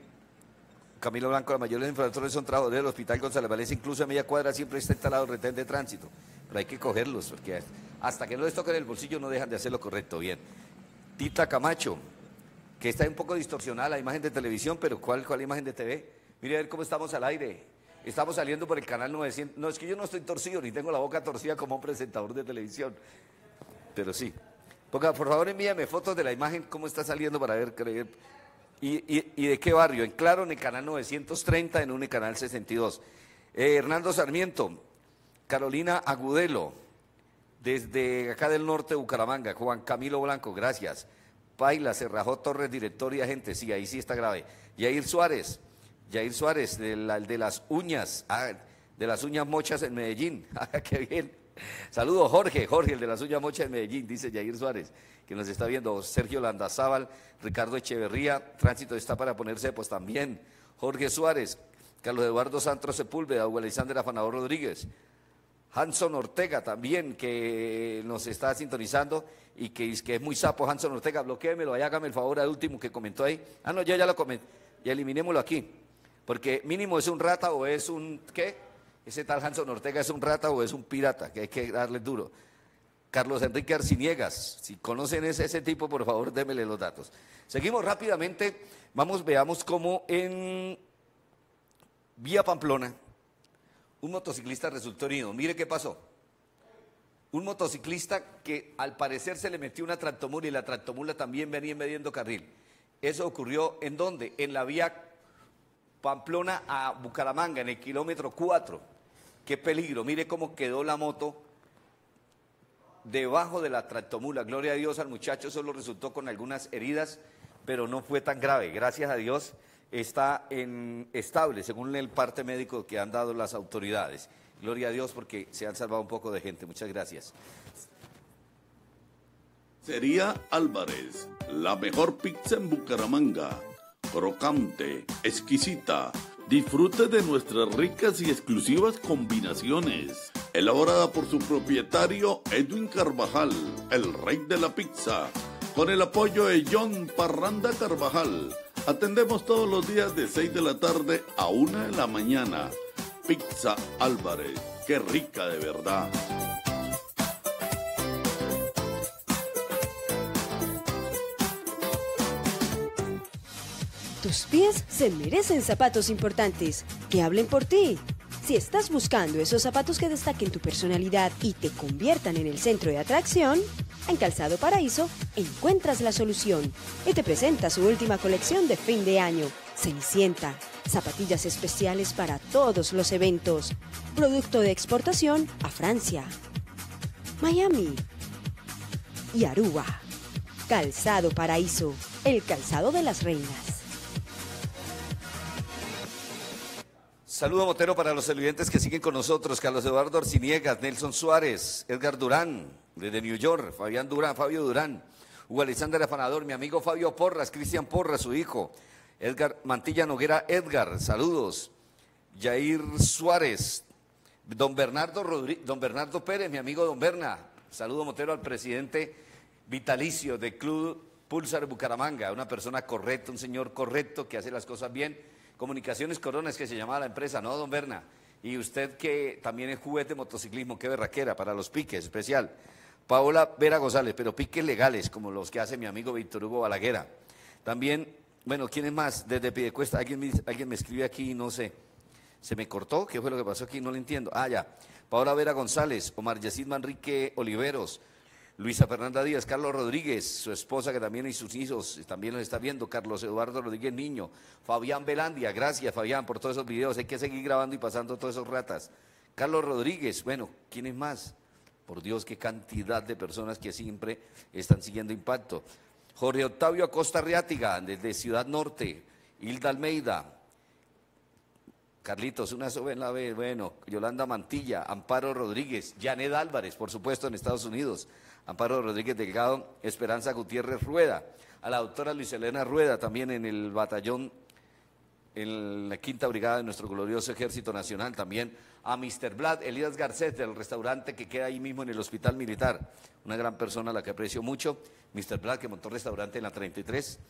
Camilo Blanco, la mayoría de infractores son trabajadores del Hospital González Valencia, incluso a media cuadra siempre está instalado el retén de tránsito, pero hay que cogerlos, porque hasta que no les toquen el bolsillo no dejan de hacer lo correcto, bien. Tita Camacho, que está un poco distorsionada la imagen de televisión, pero ¿cuál, cuál imagen de TV? Mire a ver cómo estamos al aire. Estamos saliendo por el canal 900. No, es que yo no estoy torcido, ni tengo la boca torcida como un presentador de televisión, pero sí. por favor envíame fotos de la imagen, cómo está saliendo para ver, creer ¿Y, de qué barrio? En Claro, en el canal 930, en un canal 62. Eh, Hernando Sarmiento, Carolina Agudelo, desde acá del norte de Bucaramanga, Juan Camilo Blanco, gracias. Paila, Cerrajó Torres, director y agente, sí, ahí sí está grave. Yair Suárez, Yair Suárez, de, de las uñas, ah, de las uñas mochas en Medellín, [LAUGHS] ah, qué bien. Saludos Jorge, Jorge, el de las uñas mochas en Medellín, dice Yair Suárez que nos está viendo, Sergio Landazábal, Ricardo Echeverría, Tránsito está para ponerse pues también, Jorge Suárez, Carlos Eduardo Santos Sepúlveda, Hugo Alexander Afanador Rodríguez, Hanson Ortega también, que nos está sintonizando y que, es muy sapo, Hanson Ortega, bloquéemelo, ahí hágame el favor al último que comentó ahí. Ah, no, ya ya lo comenté, y eliminémoslo aquí, porque mínimo es un rata o es un, ¿qué? Ese tal Hanson Ortega es un rata o es un pirata, que hay que darle duro. Carlos Enrique Arciniegas. Si conocen ese, ese tipo, por favor, démele los datos. Seguimos rápidamente. Vamos, veamos cómo en Vía Pamplona un motociclista resultó herido. Mire qué pasó. Un motociclista que al parecer se le metió una tractomula y la tractomula también venía mediendo carril. Eso ocurrió en dónde? En la vía Pamplona a Bucaramanga, en el kilómetro 4. Qué peligro. Mire cómo quedó la moto debajo de la tractomula. Gloria a Dios al muchacho solo resultó con algunas heridas, pero no fue tan grave. Gracias a Dios está en estable, según el parte médico que han dado las autoridades. Gloria a Dios porque se han salvado un poco de gente. Muchas gracias. Sería Álvarez, la mejor pizza en Bucaramanga. Crocante, exquisita. Disfrute de nuestras ricas y exclusivas combinaciones elaborada por su propietario Edwin Carvajal, el rey de la pizza, con el apoyo de John Parranda Carvajal. Atendemos todos los días de 6 de la tarde a 1 de la mañana. Pizza Álvarez, qué rica de verdad. Tus pies se merecen zapatos importantes que hablen por ti. Si estás buscando esos zapatos que destaquen tu personalidad y te conviertan en el centro de atracción, en Calzado Paraíso encuentras la solución y te presenta su última colección de fin de año, Cenicienta, zapatillas especiales para todos los eventos, producto de exportación a Francia, Miami y Aruba. Calzado Paraíso, el calzado de las reinas. Saludo Motero para los televidentes que siguen con nosotros, Carlos Eduardo Arciniegas, Nelson Suárez, Edgar Durán, desde New York, Fabián Durán, Fabio Durán, Hugo Alexander Afanador, mi amigo Fabio Porras, Cristian Porras, su hijo, Edgar Mantilla Noguera, Edgar, saludos, Jair Suárez, Don Bernardo, Rodri- don Bernardo Pérez, mi amigo Don Berna. Saludo Motero al presidente vitalicio del Club Pulsar Bucaramanga, una persona correcta, un señor correcto que hace las cosas bien. Comunicaciones Coronas que se llamaba la empresa, ¿no, Don Berna? Y usted que también es juguete de motociclismo, qué berraquera, para los piques, especial. Paola Vera González, pero piques legales, como los que hace mi amigo Víctor Hugo Balaguera. También, bueno, ¿quién es más? Desde Piedecuesta, alguien me, alguien me escribe aquí, no sé. ¿Se me cortó? ¿Qué fue lo que pasó aquí? No lo entiendo. Ah, ya. Paola Vera González, Omar Yacid Manrique Oliveros, Luisa Fernanda Díaz, Carlos Rodríguez, su esposa que también y sus hijos también nos está viendo, Carlos Eduardo Rodríguez Niño, Fabián Belandia, gracias Fabián por todos esos videos, hay que seguir grabando y pasando todos esos ratas. Carlos Rodríguez, bueno, ¿quién es más? Por Dios, qué cantidad de personas que siempre están siguiendo Impacto. Jorge Octavio Acosta Riátiga, desde Ciudad Norte, Hilda Almeida, Carlitos, una sola B, bueno, Yolanda Mantilla, Amparo Rodríguez, Janet Álvarez, por supuesto, en Estados Unidos, Amparo Rodríguez Delgado, Esperanza Gutiérrez Rueda, a la doctora Luis Elena Rueda, también en el batallón, en la quinta brigada de nuestro glorioso Ejército Nacional, también a Mr. Vlad, Elías Garcet, del restaurante que queda ahí mismo en el Hospital Militar, una gran persona a la que aprecio mucho, Mr. Vlad, que montó restaurante en la 33.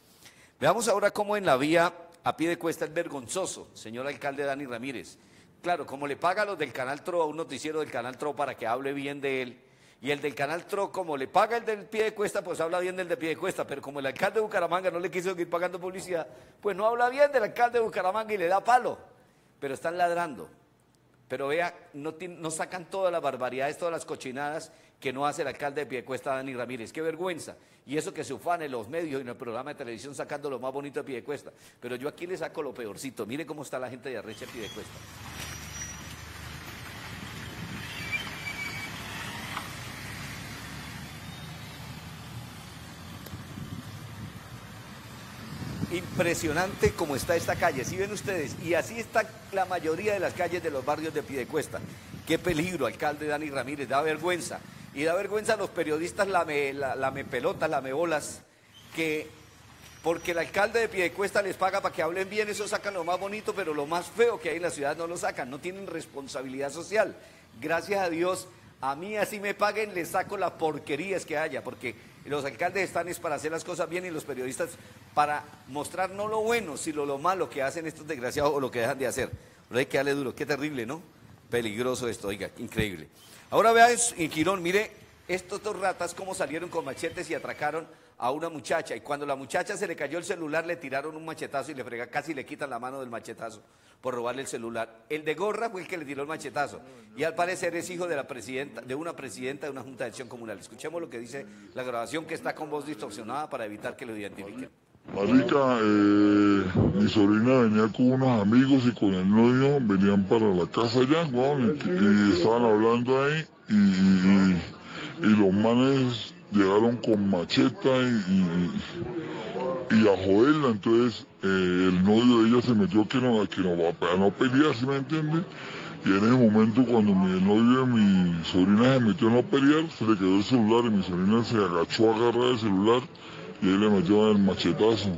Veamos ahora cómo en la vía a pie de cuesta es vergonzoso, señor alcalde Dani Ramírez. Claro, como le paga a los del Canal Tro a un noticiero del Canal Tro para que hable bien de él, y el del Canal Tro, como le paga el del pie de cuesta, pues habla bien del de pie de cuesta, pero como el alcalde de Bucaramanga no le quiso seguir pagando publicidad, pues no habla bien del alcalde de Bucaramanga y le da palo, pero están ladrando. Pero vea, no, sacan todas las barbaridades, todas las cochinadas que no hace el alcalde de Piedecuesta, Dani Ramírez. Qué vergüenza. Y eso que se ufana en los medios y en el programa de televisión sacando lo más bonito de Piedecuesta. Pero yo aquí le saco lo peorcito. Mire cómo está la gente de Arrecha en Piedecuesta. Impresionante como está esta calle, si ven ustedes, y así está la mayoría de las calles de los barrios de Piedecuesta. Qué peligro, alcalde Dani Ramírez, da vergüenza. Y da vergüenza a los periodistas la, lame pelotas, lame bolas, que porque el alcalde de Piedecuesta les paga para que hablen bien, eso sacan lo más bonito, pero lo más feo que hay en la ciudad no lo sacan, no tienen responsabilidad social. Gracias a Dios, a mí así me paguen, les saco las porquerías que haya, porque los alcaldes están es para hacer las cosas bien y los periodistas para mostrar no lo bueno, sino lo malo que hacen estos desgraciados o lo que dejan de hacer. Pero hay que darle duro, qué terrible, ¿no? Peligroso esto, oiga, increíble. Ahora vea eso, en Quirón, mire, estos dos ratas cómo salieron con machetes y atracaron a una muchacha. Y cuando la muchacha se le cayó el celular, le tiraron un machetazo y le frega, casi le quitan la mano del machetazo por robarle el celular. El de gorra fue el que le tiró el machetazo. Y al parecer es hijo de la presidenta, de una presidenta de una junta de acción comunal. Escuchemos lo que dice la grabación que está con voz distorsionada para evitar que lo identifiquen. Marica, eh, mi sobrina venía con unos amigos y con el novio venían para la casa ya, y, estaban hablando ahí y- y los manes llegaron con macheta y, y- y a joderla, entonces eh, el novio de ella se metió que no, que no, a no pelear, ¿sí me entiendes? Y en ese momento cuando mi novio de mi sobrina se metió a no pelear, se le quedó el celular y mi sobrina se agachó a agarrar el celular y él le metió el machetazo.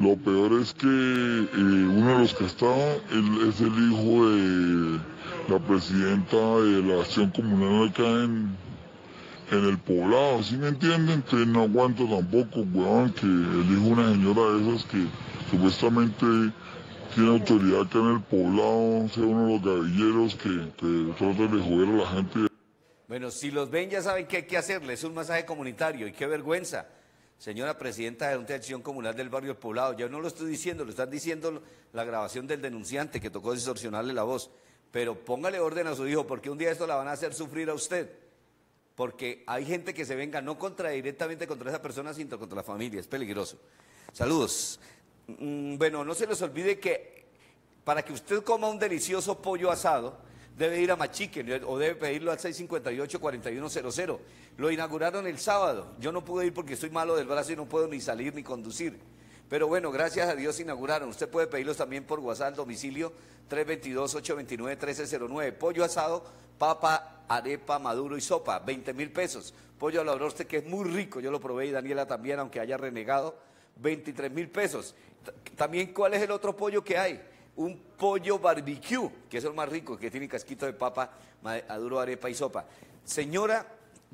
Lo peor es que eh, uno de los que estaba es el hijo de la presidenta de la acción comunal acá en, en el poblado, ¿sí me entienden? Entonces no aguanto tampoco, weón, que el hijo de una señora de esas que supuestamente tiene autoridad acá en el poblado, sea uno de los gavilleros que, que trata de joder a la gente. Bueno, si los ven ya saben qué hay que hacerles, un masaje comunitario y qué vergüenza. Señora Presidenta de la Junta de Acción Comunal del Barrio El Poblado, yo no lo estoy diciendo, lo están diciendo la grabación del denunciante que tocó distorsionarle la voz. Pero póngale orden a su hijo, porque un día esto la van a hacer sufrir a usted. Porque hay gente que se venga no contra directamente contra esa persona, sino contra la familia. Es peligroso. Saludos. Mm, Bueno, no se les olvide que para que usted coma un delicioso pollo asado, debe ir a Machique o debe pedirlo al 658-4100. Lo inauguraron el sábado. Yo no pude ir porque estoy malo del brazo y no puedo ni salir ni conducir. Pero bueno, gracias a Dios inauguraron. Usted puede pedirlos también por WhatsApp domicilio 322-829-1309. Pollo asado, papa, arepa, maduro y sopa, 20 mil pesos. Pollo a la broste que es muy rico, yo lo probé y Daniela también, aunque haya renegado, 23 mil pesos. También, ¿cuál es el otro pollo que hay? un pollo barbecue, que es el más rico, que tiene casquito de papa, maduro, arepa y sopa. Señora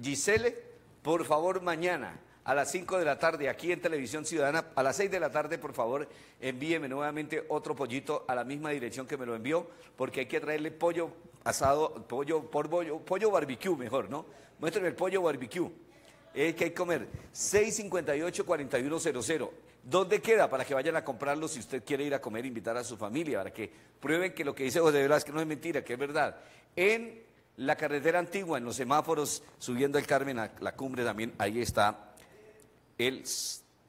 Gisele, por favor, mañana a las 5 de la tarde aquí en Televisión Ciudadana, a las 6 de la tarde, por favor, envíeme nuevamente otro pollito a la misma dirección que me lo envió, porque hay que traerle pollo asado, pollo, por pollo, barbecue mejor, ¿no? Muéstrenme el pollo barbecue. Es que hay que comer 658-4100. ¿Dónde queda? Para que vayan a comprarlo si usted quiere ir a comer, invitar a su familia, para que prueben que lo que dice José Velázquez no es mentira, que es verdad. En la carretera antigua, en los semáforos, subiendo el Carmen a la cumbre también, ahí está el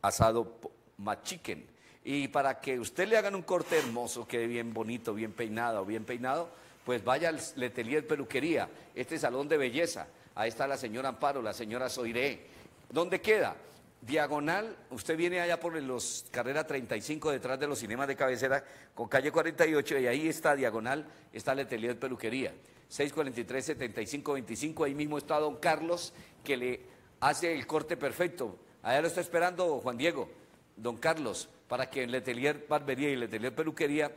asado machiquen. Y para que usted le hagan un corte hermoso, quede bien bonito, bien peinado, bien peinado, pues vaya al Letelier Peluquería, este salón de belleza. Ahí está la señora Amparo, la señora Soiré. ¿Dónde queda? Diagonal, usted viene allá por los carrera 35 detrás de los cinemas de cabecera con calle 48 y ahí está diagonal, está Letelier Peluquería. 643-7525, ahí mismo está don Carlos que le hace el corte perfecto. Allá lo está esperando Juan Diego, don Carlos, para que en Letelier Barbería y Letelier Peluquería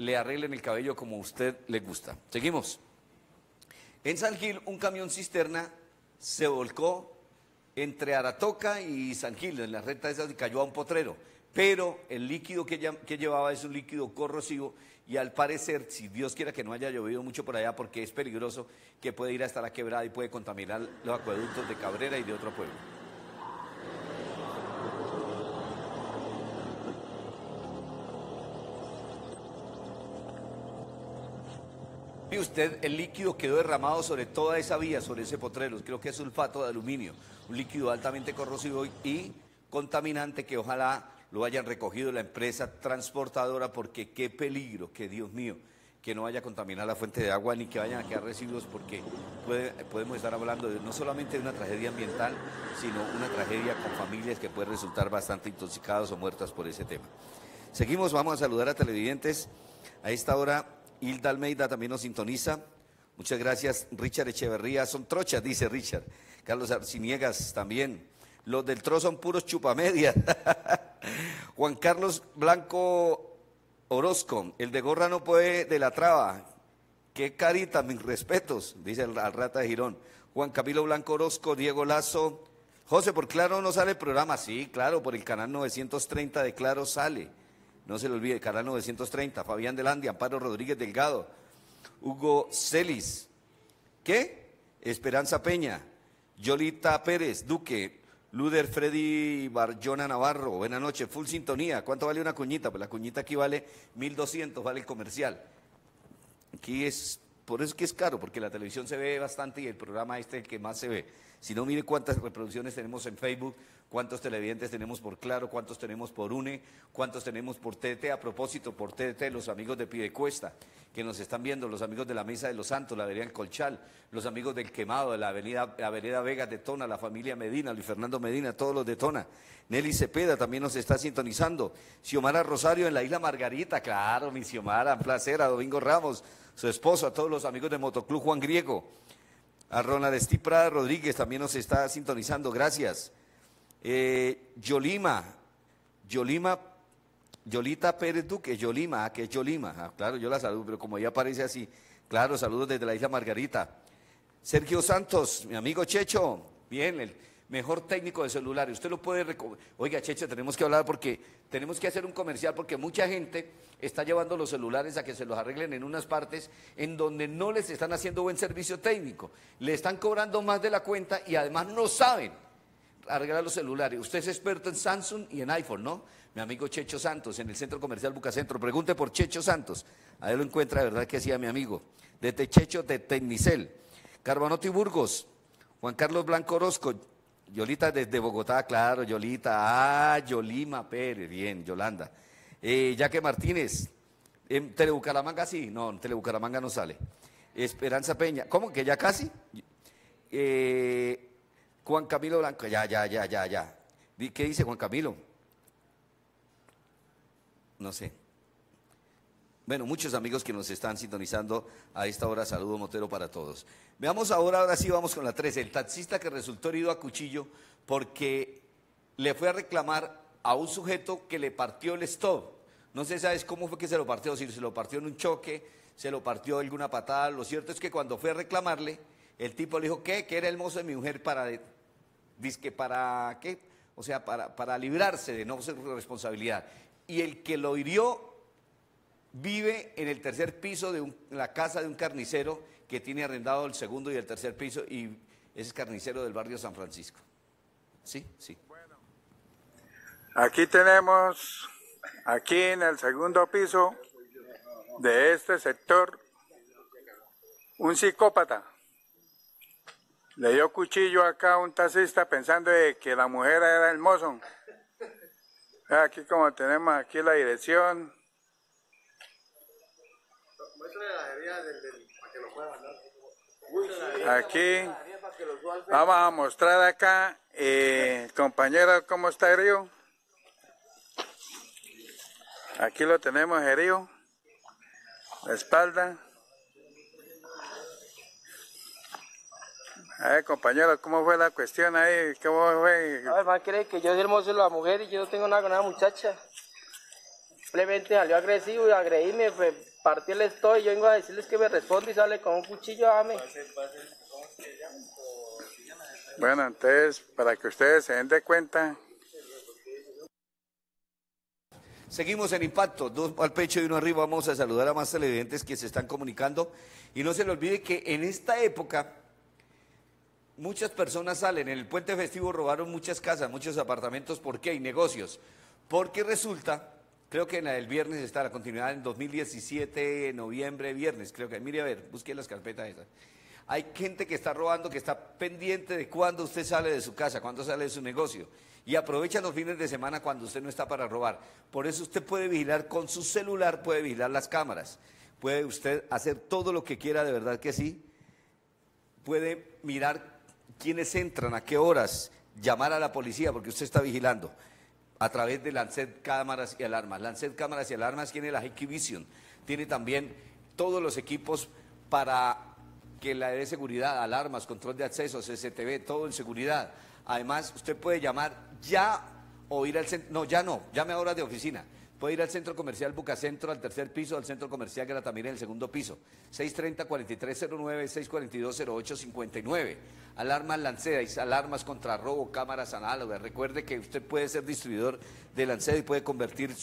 le arreglen el cabello como a usted le gusta. Seguimos. En San Gil, un camión cisterna se volcó entre Aratoca y San Gil, en la recta de esas, y cayó a un potrero. Pero el líquido que, que llevaba es un líquido corrosivo y al parecer, si Dios quiera que no haya llovido mucho por allá, porque es peligroso, que puede ir hasta la quebrada y puede contaminar los acueductos de Cabrera y de otro pueblo. Y usted, el líquido quedó derramado sobre toda esa vía, sobre ese potrero. Creo que es sulfato de aluminio, un líquido altamente corrosivo y contaminante que ojalá lo hayan recogido la empresa transportadora, porque qué peligro, que Dios mío, que no vaya a contaminar la fuente de agua ni que vayan a quedar residuos, porque podemos estar hablando de, no solamente de una tragedia ambiental, sino una tragedia con familias que pueden resultar bastante intoxicadas o muertas por ese tema. Seguimos, vamos a saludar a televidentes. A esta hora Hilda Almeida también nos sintoniza. Muchas gracias. Richard Echeverría, son trochas, dice Richard. Carlos Arciniegas también. Los del TRO son puros chupamedias. [LAUGHS] Juan Carlos Blanco Orozco, el de gorra no puede de la traba. Qué carita, mis respetos, dice el, al rata de Girón. Juan Camilo Blanco Orozco, Diego Lazo. José, por Claro no sale el programa. Sí, claro, por el canal 930 de Claro sale. No se le olvide, canal 930, Fabián Delandia, Amparo Rodríguez Delgado, Hugo Celis, ¿qué? Esperanza Peña, Yolita Pérez, Duque, Luder Freddy Barjona Navarro, buenas noches, full sintonía. ¿Cuánto vale una cuñita? Pues la cuñita aquí vale 1200, vale el comercial. Aquí es, por eso que es caro, porque la televisión se ve bastante y el programa este es el que más se ve. Si no, mire cuántas reproducciones tenemos en Facebook, cuántos televidentes tenemos por Claro, cuántos tenemos por UNE, cuántos tenemos por TT. A propósito, por TT, los amigos de Pidecuesta que nos están viendo, los amigos de la Mesa de los Santos, la Avenida El Colchal, los amigos del Quemado, de la Avenida, Avenida Vega de Tona, la familia Medina, Luis Fernando Medina, todos los de Tona. Nelly Cepeda también nos está sintonizando. Xiomara Rosario en la Isla Margarita, claro, mi Xiomara, un placer. A Domingo Ramos, su esposo, a todos los amigos de Motoclub Juan Griego. A Ronald Steve Rodríguez también nos está sintonizando, gracias. Eh, Yolima, Yolima, Yolita Pérez Duque, Yolima, ah, que es Yolima, ah, claro, yo la saludo, pero como ella aparece así, claro, saludos desde la isla Margarita. Sergio Santos, mi amigo Checho, bien, el mejor técnico de celulares, usted lo puede, oiga Checho, tenemos que hablar porque tenemos que hacer un comercial porque mucha gente está llevando los celulares a que se los arreglen en unas partes en donde no les están haciendo buen servicio técnico, le están cobrando más de la cuenta y además no saben arreglar los celulares. Usted es experto en Samsung y en iPhone, ¿no? Mi amigo Checho Santos, en el Centro Comercial Bucacentro. Pregunte por Checho Santos. Ahí lo encuentra, verdad que hacía mi amigo. De Checho de Tecnicel. Carbanotti Burgos. Juan Carlos Blanco Orozco. Yolita desde Bogotá, claro, Yolita. Ah, Yolima Pérez, bien, Yolanda. Eh, Yaque Martínez. ¿En Telebucaramanga sí? No, en Telebucaramanga no sale. Esperanza Peña. ¿Cómo? ¿Que ya casi? Eh, Juan Camilo Blanco, ya, ya, ya, ya, ya. ¿Qué dice Juan Camilo? No sé. Bueno, muchos amigos que nos están sintonizando a esta hora, saludo Motero para todos. Veamos ahora, ahora sí vamos con la 13. El taxista que resultó herido a cuchillo porque le fue a reclamar a un sujeto que le partió el stop. No se sabe cómo fue que se lo partió, si se lo partió en un choque, se lo partió alguna patada. Lo cierto es que cuando fue a reclamarle, el tipo le dijo que, era el mozo de mi mujer para, que para qué, o sea, para, para librarse de no ser responsabilidad. Y el que lo hirió vive en el tercer piso de la casa de un carnicero que tiene arrendado el segundo y el tercer piso y es carnicero del barrio San Francisco. Sí, sí. Aquí tenemos, aquí en el segundo piso de este sector, un psicópata. Le dio cuchillo acá a un taxista pensando de que la mujer era el mozo. Aquí como tenemos aquí la dirección. Aquí vamos a mostrar acá, eh, compañero, cómo está río. Aquí lo tenemos herido, la espalda. A ver, compañero, ¿cómo fue la cuestión ahí? ¿Cómo fue? A ver, más cree que yo soy hermoso la mujer y yo no tengo nada con una muchacha. Simplemente salió agresivo y agredíme, pues, partió el estoy, yo vengo a decirles que me responde y sale con un cuchillo, a mí. Bueno, entonces, para que ustedes se den de cuenta. Seguimos en impacto, dos al pecho y uno arriba. Vamos a saludar a más televidentes que se están comunicando. Y no se le olvide que en esta época muchas personas salen. En el puente festivo robaron muchas casas, muchos apartamentos. ¿Por qué? Y negocios. Porque resulta Creo que en la del viernes está la continuidad en 2017, noviembre, viernes, creo que. Mire a ver, busque las carpetas esas. Hay gente que está robando, que está pendiente de cuándo usted sale de su casa, cuándo sale de su negocio. Y aprovecha los fines de semana cuando usted no está para robar. Por eso usted puede vigilar con su celular, puede vigilar las cámaras. Puede usted hacer todo lo que quiera, de verdad que sí. Puede mirar quiénes entran, a qué horas, llamar a la policía, porque usted está vigilando a través de Lancet Cámaras y Alarmas. Lancet Cámaras y Alarmas tiene la Vision, tiene también todos los equipos para que la de seguridad, alarmas, control de accesos, CCTV, todo en seguridad. Además, usted puede llamar ya o ir al centro, no, ya no, llame ahora de oficina. Puede ir al centro comercial Bucacentro, al tercer piso, al centro comercial también en el segundo piso. 630-4309, 642-0859. Alarmas Lanceda, alarmas contra robo, cámaras análogas. Recuerde que usted puede ser distribuidor de Lanceda y puede convertir,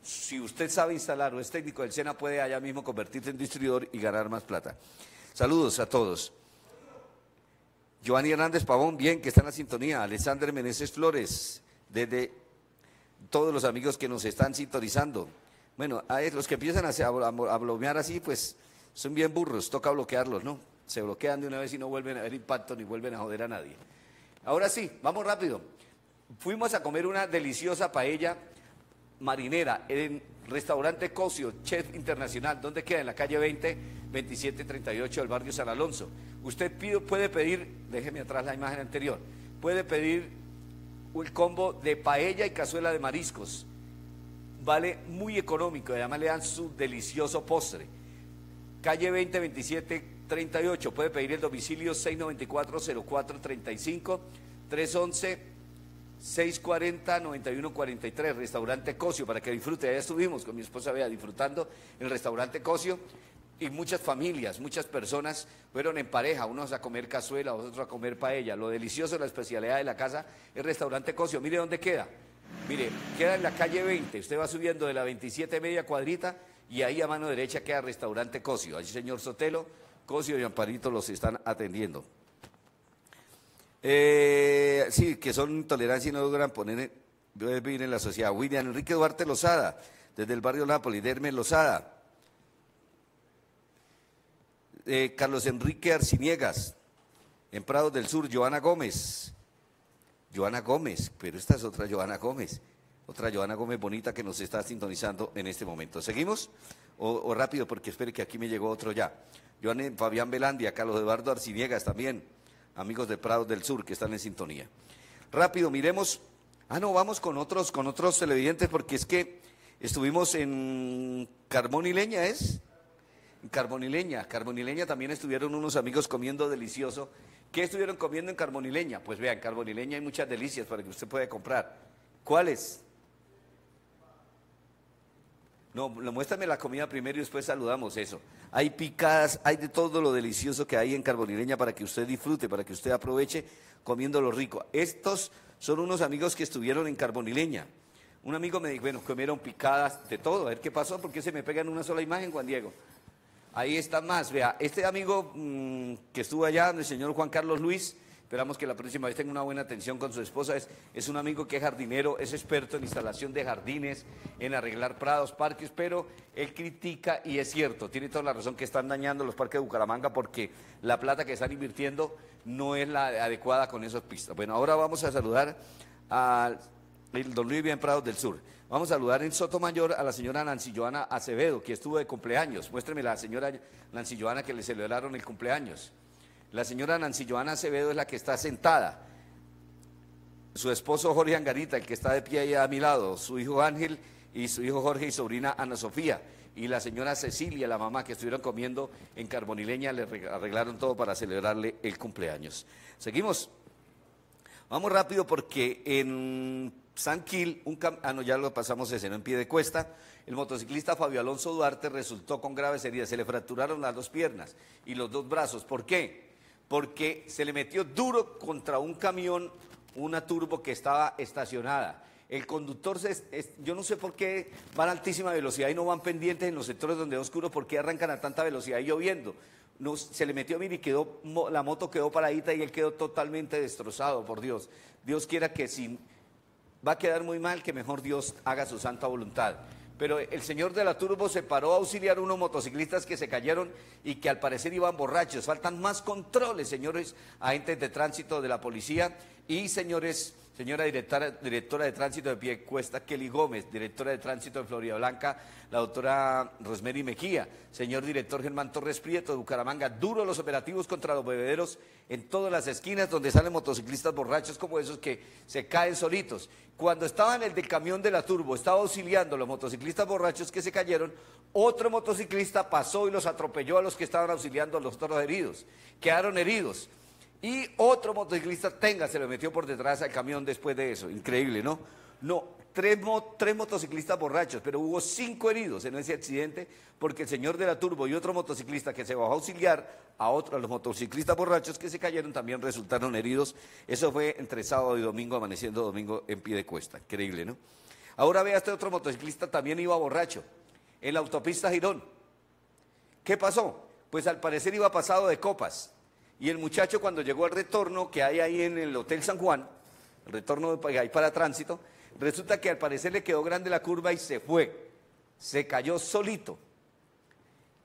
si usted sabe instalar o es técnico del SENA, puede allá mismo convertirse en distribuidor y ganar más plata. Saludos a todos. Giovanni Hernández Pavón, bien, que está en la sintonía. Alexander Meneses Flores, desde todos los amigos que nos están sintonizando. Bueno, a los que empiezan a, a, bloquear así, pues son bien burros, toca bloquearlos, ¿no? Se bloquean de una vez y no vuelven a haber impacto ni vuelven a joder a nadie. Ahora sí, vamos rápido. Fuimos a comer una deliciosa paella marinera en restaurante Cosio, chef internacional. ¿Dónde queda? En la calle 20, 2738 del barrio San Alonso. Usted puede pedir, déjeme atrás la imagen anterior, puede pedir el combo de paella y cazuela de mariscos. Vale muy económico, además le dan su delicioso postre. Calle 20 27 38, puede pedir el domicilio 694 0435 311 640 9143, restaurante Cosio, para que disfrute. Allá estuvimos con mi esposa vea disfrutando el restaurante Cosio y muchas familias, muchas personas fueron en pareja, unos a comer cazuela, otros a comer paella. Lo delicioso, la especialidad de la casa es restaurante Cosio. Mire dónde queda. Mire, queda en la calle 20. Usted va subiendo de la 27 media cuadrita y ahí a mano derecha queda restaurante Cosio. Allí señor Sotelo, Cosio y Amparito los están atendiendo. Eh, sí, que son intolerancia y no logran poner vivir en la sociedad. William Enrique Duarte Lozada, desde el barrio Nápoles, Derme Lozada. Eh, Carlos Enrique Arciniegas, en Prados del Sur, Joana Gómez. Joana Gómez, pero esta es otra Joana Gómez, otra Joana Gómez bonita que nos está sintonizando en este momento. ¿Seguimos? O, rápido, porque espere que aquí me llegó otro ya. Joana Fabián Belandia, Carlos Eduardo Arciniegas también, amigos de Prados del Sur que están en sintonía. Rápido, miremos. Ah, no, vamos con otros, con otros televidentes, porque es que estuvimos en Carbón y Leña, ¿es? Carbonileña. Carbonileña también estuvieron unos amigos comiendo delicioso. ¿Qué estuvieron comiendo en Carbonileña? Pues vean, Carbonileña hay muchas delicias para que usted pueda comprar. ¿Cuáles? No, muéstrame la comida primero y después saludamos eso. Hay picadas, hay de todo lo delicioso que hay en Carbonileña para que usted disfrute, para que usted aproveche comiendo lo rico. Estos son unos amigos que estuvieron en Carbonileña. Un amigo me dijo, bueno, comieron picadas de todo. A ver qué pasó, porque se me pega en una sola imagen, Juan Diego. Ahí está más, vea, este amigo mm, que estuvo allá, el señor Juan Carlos Luis, esperamos que la próxima vez tenga una buena atención con su esposa, es, es un amigo que es jardinero, es experto en instalación de jardines, en arreglar prados, parques, pero él critica y es cierto, tiene toda la razón que están dañando los parques de Bucaramanga porque la plata que están invirtiendo no es la adecuada con esas pistas. Bueno, ahora vamos a saludar al don Luis Bien Prados del Sur. Vamos a saludar en Sotomayor a la señora Nancy Joana Acevedo, que estuvo de cumpleaños. Muéstreme la señora Nancy Joana que le celebraron el cumpleaños. La señora Nancy Joana Acevedo es la que está sentada. Su esposo Jorge Angarita, el que está de pie ahí a mi lado, su hijo Ángel y su hijo Jorge y sobrina Ana Sofía. Y la señora Cecilia, la mamá que estuvieron comiendo en Carbonileña, le reg- arreglaron todo para celebrarle el cumpleaños. Seguimos. Vamos rápido porque en San Gil, un cam- ah, no, ya lo pasamos ese, no en pie de cuesta, el motociclista Fabio Alonso Duarte resultó con graves heridas, se le fracturaron las dos piernas y los dos brazos. ¿Por qué? Porque se le metió duro contra un camión, una turbo que estaba estacionada. El conductor, es- yo no sé por qué van a altísima velocidad y no van pendientes en los sectores donde es oscuro, por qué arrancan a tanta velocidad y lloviendo. Se le metió, mire, y quedó, la moto quedó paradita y él quedó totalmente destrozado, por Dios. Dios quiera que si va a quedar muy mal, que mejor Dios haga su santa voluntad. Pero el señor de la Turbo se paró a auxiliar a unos motociclistas que se cayeron y que al parecer iban borrachos. Faltan más controles, señores agentes de tránsito de la policía y señores, señora directora, directora de tránsito de Piecuesta, Kelly Gómez, directora de tránsito de Florida Blanca, la doctora Rosemary Mejía, señor director Germán Torres Prieto de Bucaramanga, duro los operativos contra los bebederos en todas las esquinas donde salen motociclistas borrachos como esos que se caen solitos. Cuando estaba en el del camión de la Turbo, estaba auxiliando a los motociclistas borrachos que se cayeron, otro motociclista pasó y los atropelló a los que estaban auxiliando a los otros heridos. Quedaron heridos. Y otro motociclista, tenga, se lo metió por detrás al camión después de eso. Increíble, ¿no? No, tres motociclistas borrachos, pero hubo cinco heridos en ese accidente porque el señor de la Turbo y otro motociclista que se bajó a auxiliar a, otro, a los motociclistas borrachos que se cayeron también resultaron heridos. Eso fue entre sábado y domingo, amaneciendo domingo en pie de cuesta. Increíble, ¿no? Ahora vea, este otro motociclista también iba borracho en la autopista Girón. ¿Qué pasó? Pues al parecer iba pasado de copas. Y el muchacho cuando llegó al retorno que hay ahí en el Hotel San Juan, el retorno ahí para tránsito, resulta que al parecer le quedó grande la curva y se fue. Se cayó solito.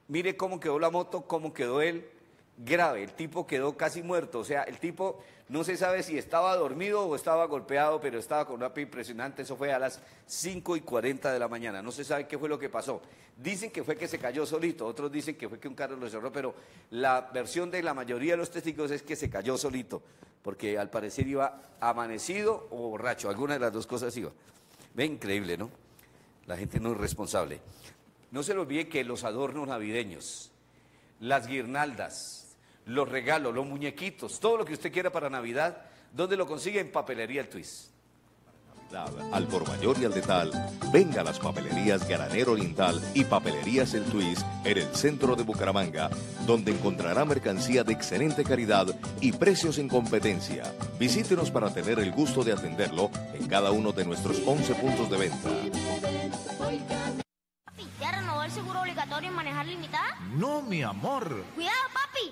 Mire cómo quedó la moto, cómo quedó él. Grave, el tipo quedó casi muerto. O sea, el tipo no se sabe si estaba dormido o estaba golpeado, pero estaba con una impresionante. Eso fue a las 5 y 40 de la mañana. No se sabe qué fue lo que pasó. Dicen que fue que se cayó solito, otros dicen que fue que un carro lo cerró, pero la versión de la mayoría de los testigos es que se cayó solito, porque al parecer iba amanecido o borracho, alguna de las dos cosas iba. Ve, increíble, ¿no? La gente no es responsable. No se le olvide que los adornos navideños, las guirnaldas, los regalos, los muñequitos, todo lo que usted quiera para Navidad, ¿dónde lo consigue? En Papelería El Twist. Al por mayor y al detal, venga a las papelerías Granero Oriental y Papelerías El Twist en el centro de Bucaramanga, donde encontrará mercancía de excelente calidad y precios en competencia. Visítenos para tener el gusto de atenderlo en cada uno de nuestros 11 puntos de venta. Papi, ¿ya renovó el seguro obligatorio en manejar limitada? No, mi amor. ¡Cuidado, papi!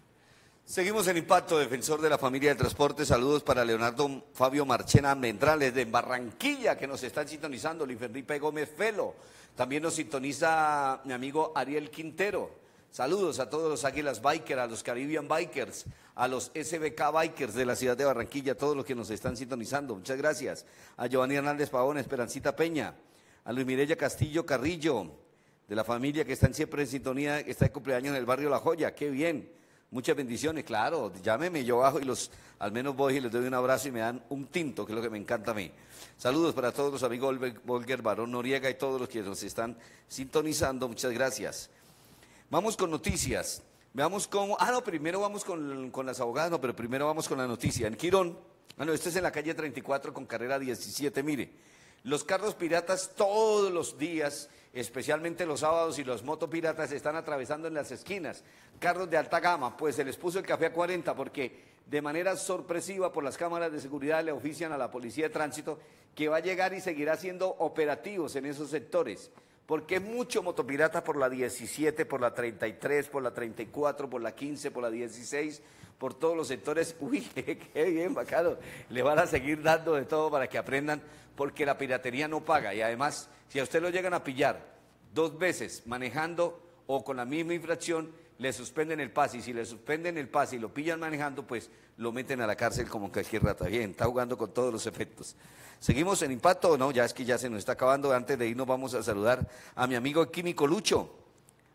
Seguimos en Impacto, defensor de la familia del transporte. Saludos para Leonardo Fabio Marchena Mendrales de Barranquilla, que nos están sintonizando. Luis Felipe Gómez Felo. También nos sintoniza mi amigo Ariel Quintero. Saludos a todos los Águilas Bikers, a los Caribbean Bikers, a los SBK Bikers de la ciudad de Barranquilla, a todos los que nos están sintonizando. Muchas gracias. A Giovanni Hernández Pavón, Esperancita Peña, a Luis Mireya Castillo Carrillo, de la familia que están siempre en sintonía, que está de cumpleaños en el barrio La Joya. Qué bien. Muchas bendiciones, claro. Llámeme, yo bajo y los, al menos voy y les doy un abrazo y me dan un tinto, que es lo que me encanta a mí. Saludos para todos los amigos Volger, Barón Noriega y todos los que nos están sintonizando. Muchas gracias. Vamos con noticias. Veamos cómo. Ah, no, primero vamos con, con las abogadas, no, pero primero vamos con la noticia. En Quirón, bueno, esto es en la calle 34 con carrera 17. Mire, los carros piratas todos los días, especialmente los sábados y los motopiratas, están atravesando en las esquinas. Carros de alta gama, pues se les puso el café a 40 porque de manera sorpresiva por las cámaras de seguridad le ofician a la policía de tránsito que va a llegar y seguirá siendo operativos en esos sectores porque mucho motopirata por la 17, por la 33, por la 34, por la 15, por la 16, por todos los sectores. [LAUGHS] Uy, qué bien, bacano. Le van a seguir dando de todo para que aprendan, porque la piratería no paga. Y además, si a usted lo llegan a pillar dos veces manejando o con la misma infracción, le suspenden el pase. Y si le suspenden el pase y lo pillan manejando, pues lo meten a la cárcel como cualquier rata. Bien, está jugando con todos los efectos. ¿Seguimos en impacto o no? Ya es que ya se nos está acabando. Antes de irnos vamos a saludar a mi amigo Químico Lucho,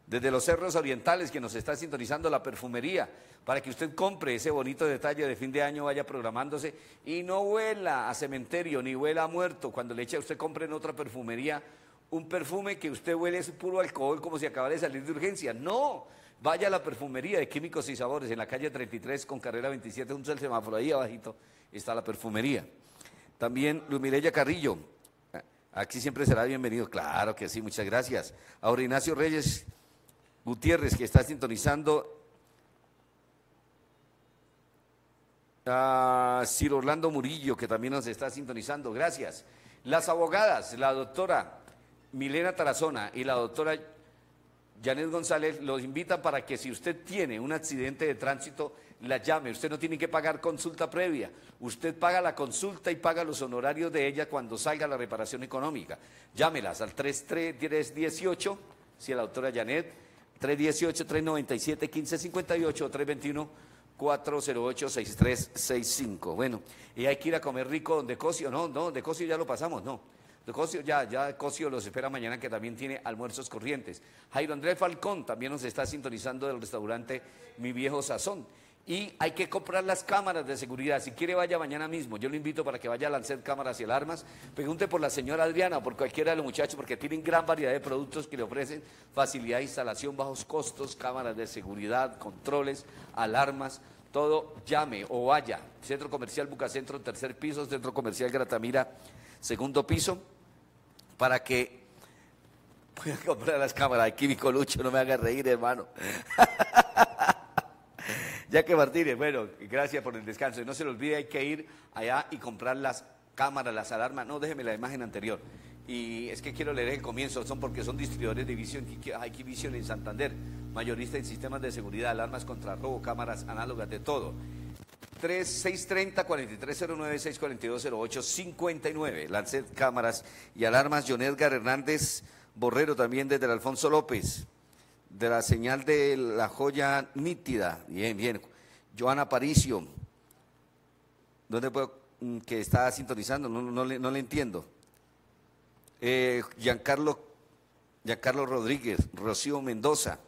desde los Cerros Orientales, que nos está sintonizando la perfumería, para que usted compre ese bonito detalle de fin de año, vaya programándose y no huela a cementerio, ni huela a muerto. Cuando le eche a usted compre en otra perfumería un perfume que usted huele es puro alcohol como si acabara de salir de urgencia. No, vaya a la perfumería de Químicos y Sabores en la calle 33 con carrera 27, un el semáforo, ahí abajito está la perfumería. También Lumireya Carrillo, aquí siempre será bienvenido. Claro que sí, muchas gracias. Ahora Ignacio Reyes Gutiérrez, que está sintonizando. A Sir Orlando Murillo, que también nos está sintonizando. Gracias. Las abogadas, la doctora Milena Tarazona y la doctora Janet González, los invitan para que si usted tiene un accidente de tránsito, la llame. Usted no tiene que pagar consulta previa. Usted paga la consulta y paga los honorarios de ella cuando salga la reparación económica. Llámelas al 3318, si la doctora Janet, 318-397-1558 o 321-408-6365. Bueno, y hay que ir a comer rico donde Cosio. No, no, de Cosio ya lo pasamos, no. De Cosio ya, ya Cosio los espera mañana que también tiene almuerzos corrientes. Jairo Andrés Falcón también nos está sintonizando del restaurante Mi Viejo Sazón. Y hay que comprar las cámaras de seguridad. Si quiere, vaya mañana mismo. Yo lo invito para que vaya a lanzar cámaras y alarmas. Pregunte por la señora Adriana o por cualquiera de los muchachos, porque tienen gran variedad de productos que le ofrecen facilidad de instalación, bajos costos, cámaras de seguridad, controles, alarmas. Todo llame o vaya. Centro Comercial Bucacentro, tercer piso, Centro Comercial Gratamira, segundo piso, para que pueda comprar las cámaras. Aquí mi colucho, no me haga reír, hermano. [LAUGHS] Ya que Martínez, bueno, gracias por el descanso. Y no se le olvide, hay que ir allá y comprar las cámaras, las alarmas. No, déjeme la imagen anterior. Y es que quiero leer el comienzo, son porque son distribuidores de Vision, aquí Vision en Santander, mayorista en sistemas de seguridad, alarmas contra robo, cámaras análogas, de todo. 3630 4309 64208 59 Lancet Cámaras y Alarmas, John Edgar Hernández Borrero también desde el Alfonso López de la señal de la joya nítida. Bien, bien. Joana Paricio, ¿dónde puedo, mm, que está sintonizando? No, no, le, no le, entiendo. Eh, Giancarlo, Giancarlo Rodríguez, Rocío Mendoza,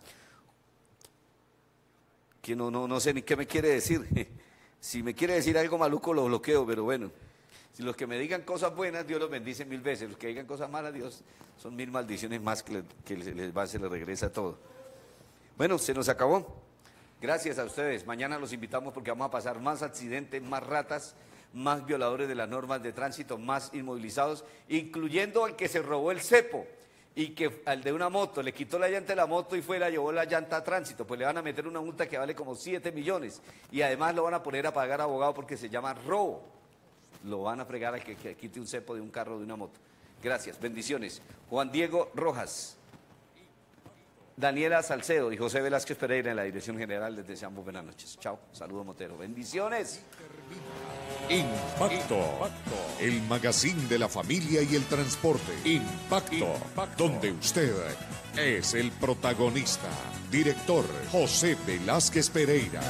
que no, no, no sé ni qué me quiere decir. [LAUGHS] si me quiere decir algo maluco, lo bloqueo, pero bueno. Si los que me digan cosas buenas, Dios los bendice mil veces. Los que digan cosas malas, Dios son mil maldiciones más que, que les va, se les regresa todo. Bueno, se nos acabó. Gracias a ustedes. Mañana los invitamos porque vamos a pasar más accidentes, más ratas, más violadores de las normas de tránsito, más inmovilizados, incluyendo al que se robó el cepo y que al de una moto le quitó la llanta de la moto y fue la llevó la llanta a tránsito, pues le van a meter una multa que vale como 7 millones y además lo van a poner a pagar abogado porque se llama robo. Lo van a fregar al que, que quite un cepo de un carro o de una moto. Gracias, bendiciones. Juan Diego Rojas. Daniela Salcedo y José Velázquez Pereira en la dirección general. Les deseamos buenas noches. Chao. Saludos, Motero. Bendiciones. Impacto. El magazine de la familia y el transporte. Impacto. Donde usted es el protagonista. Director José Velázquez Pereira.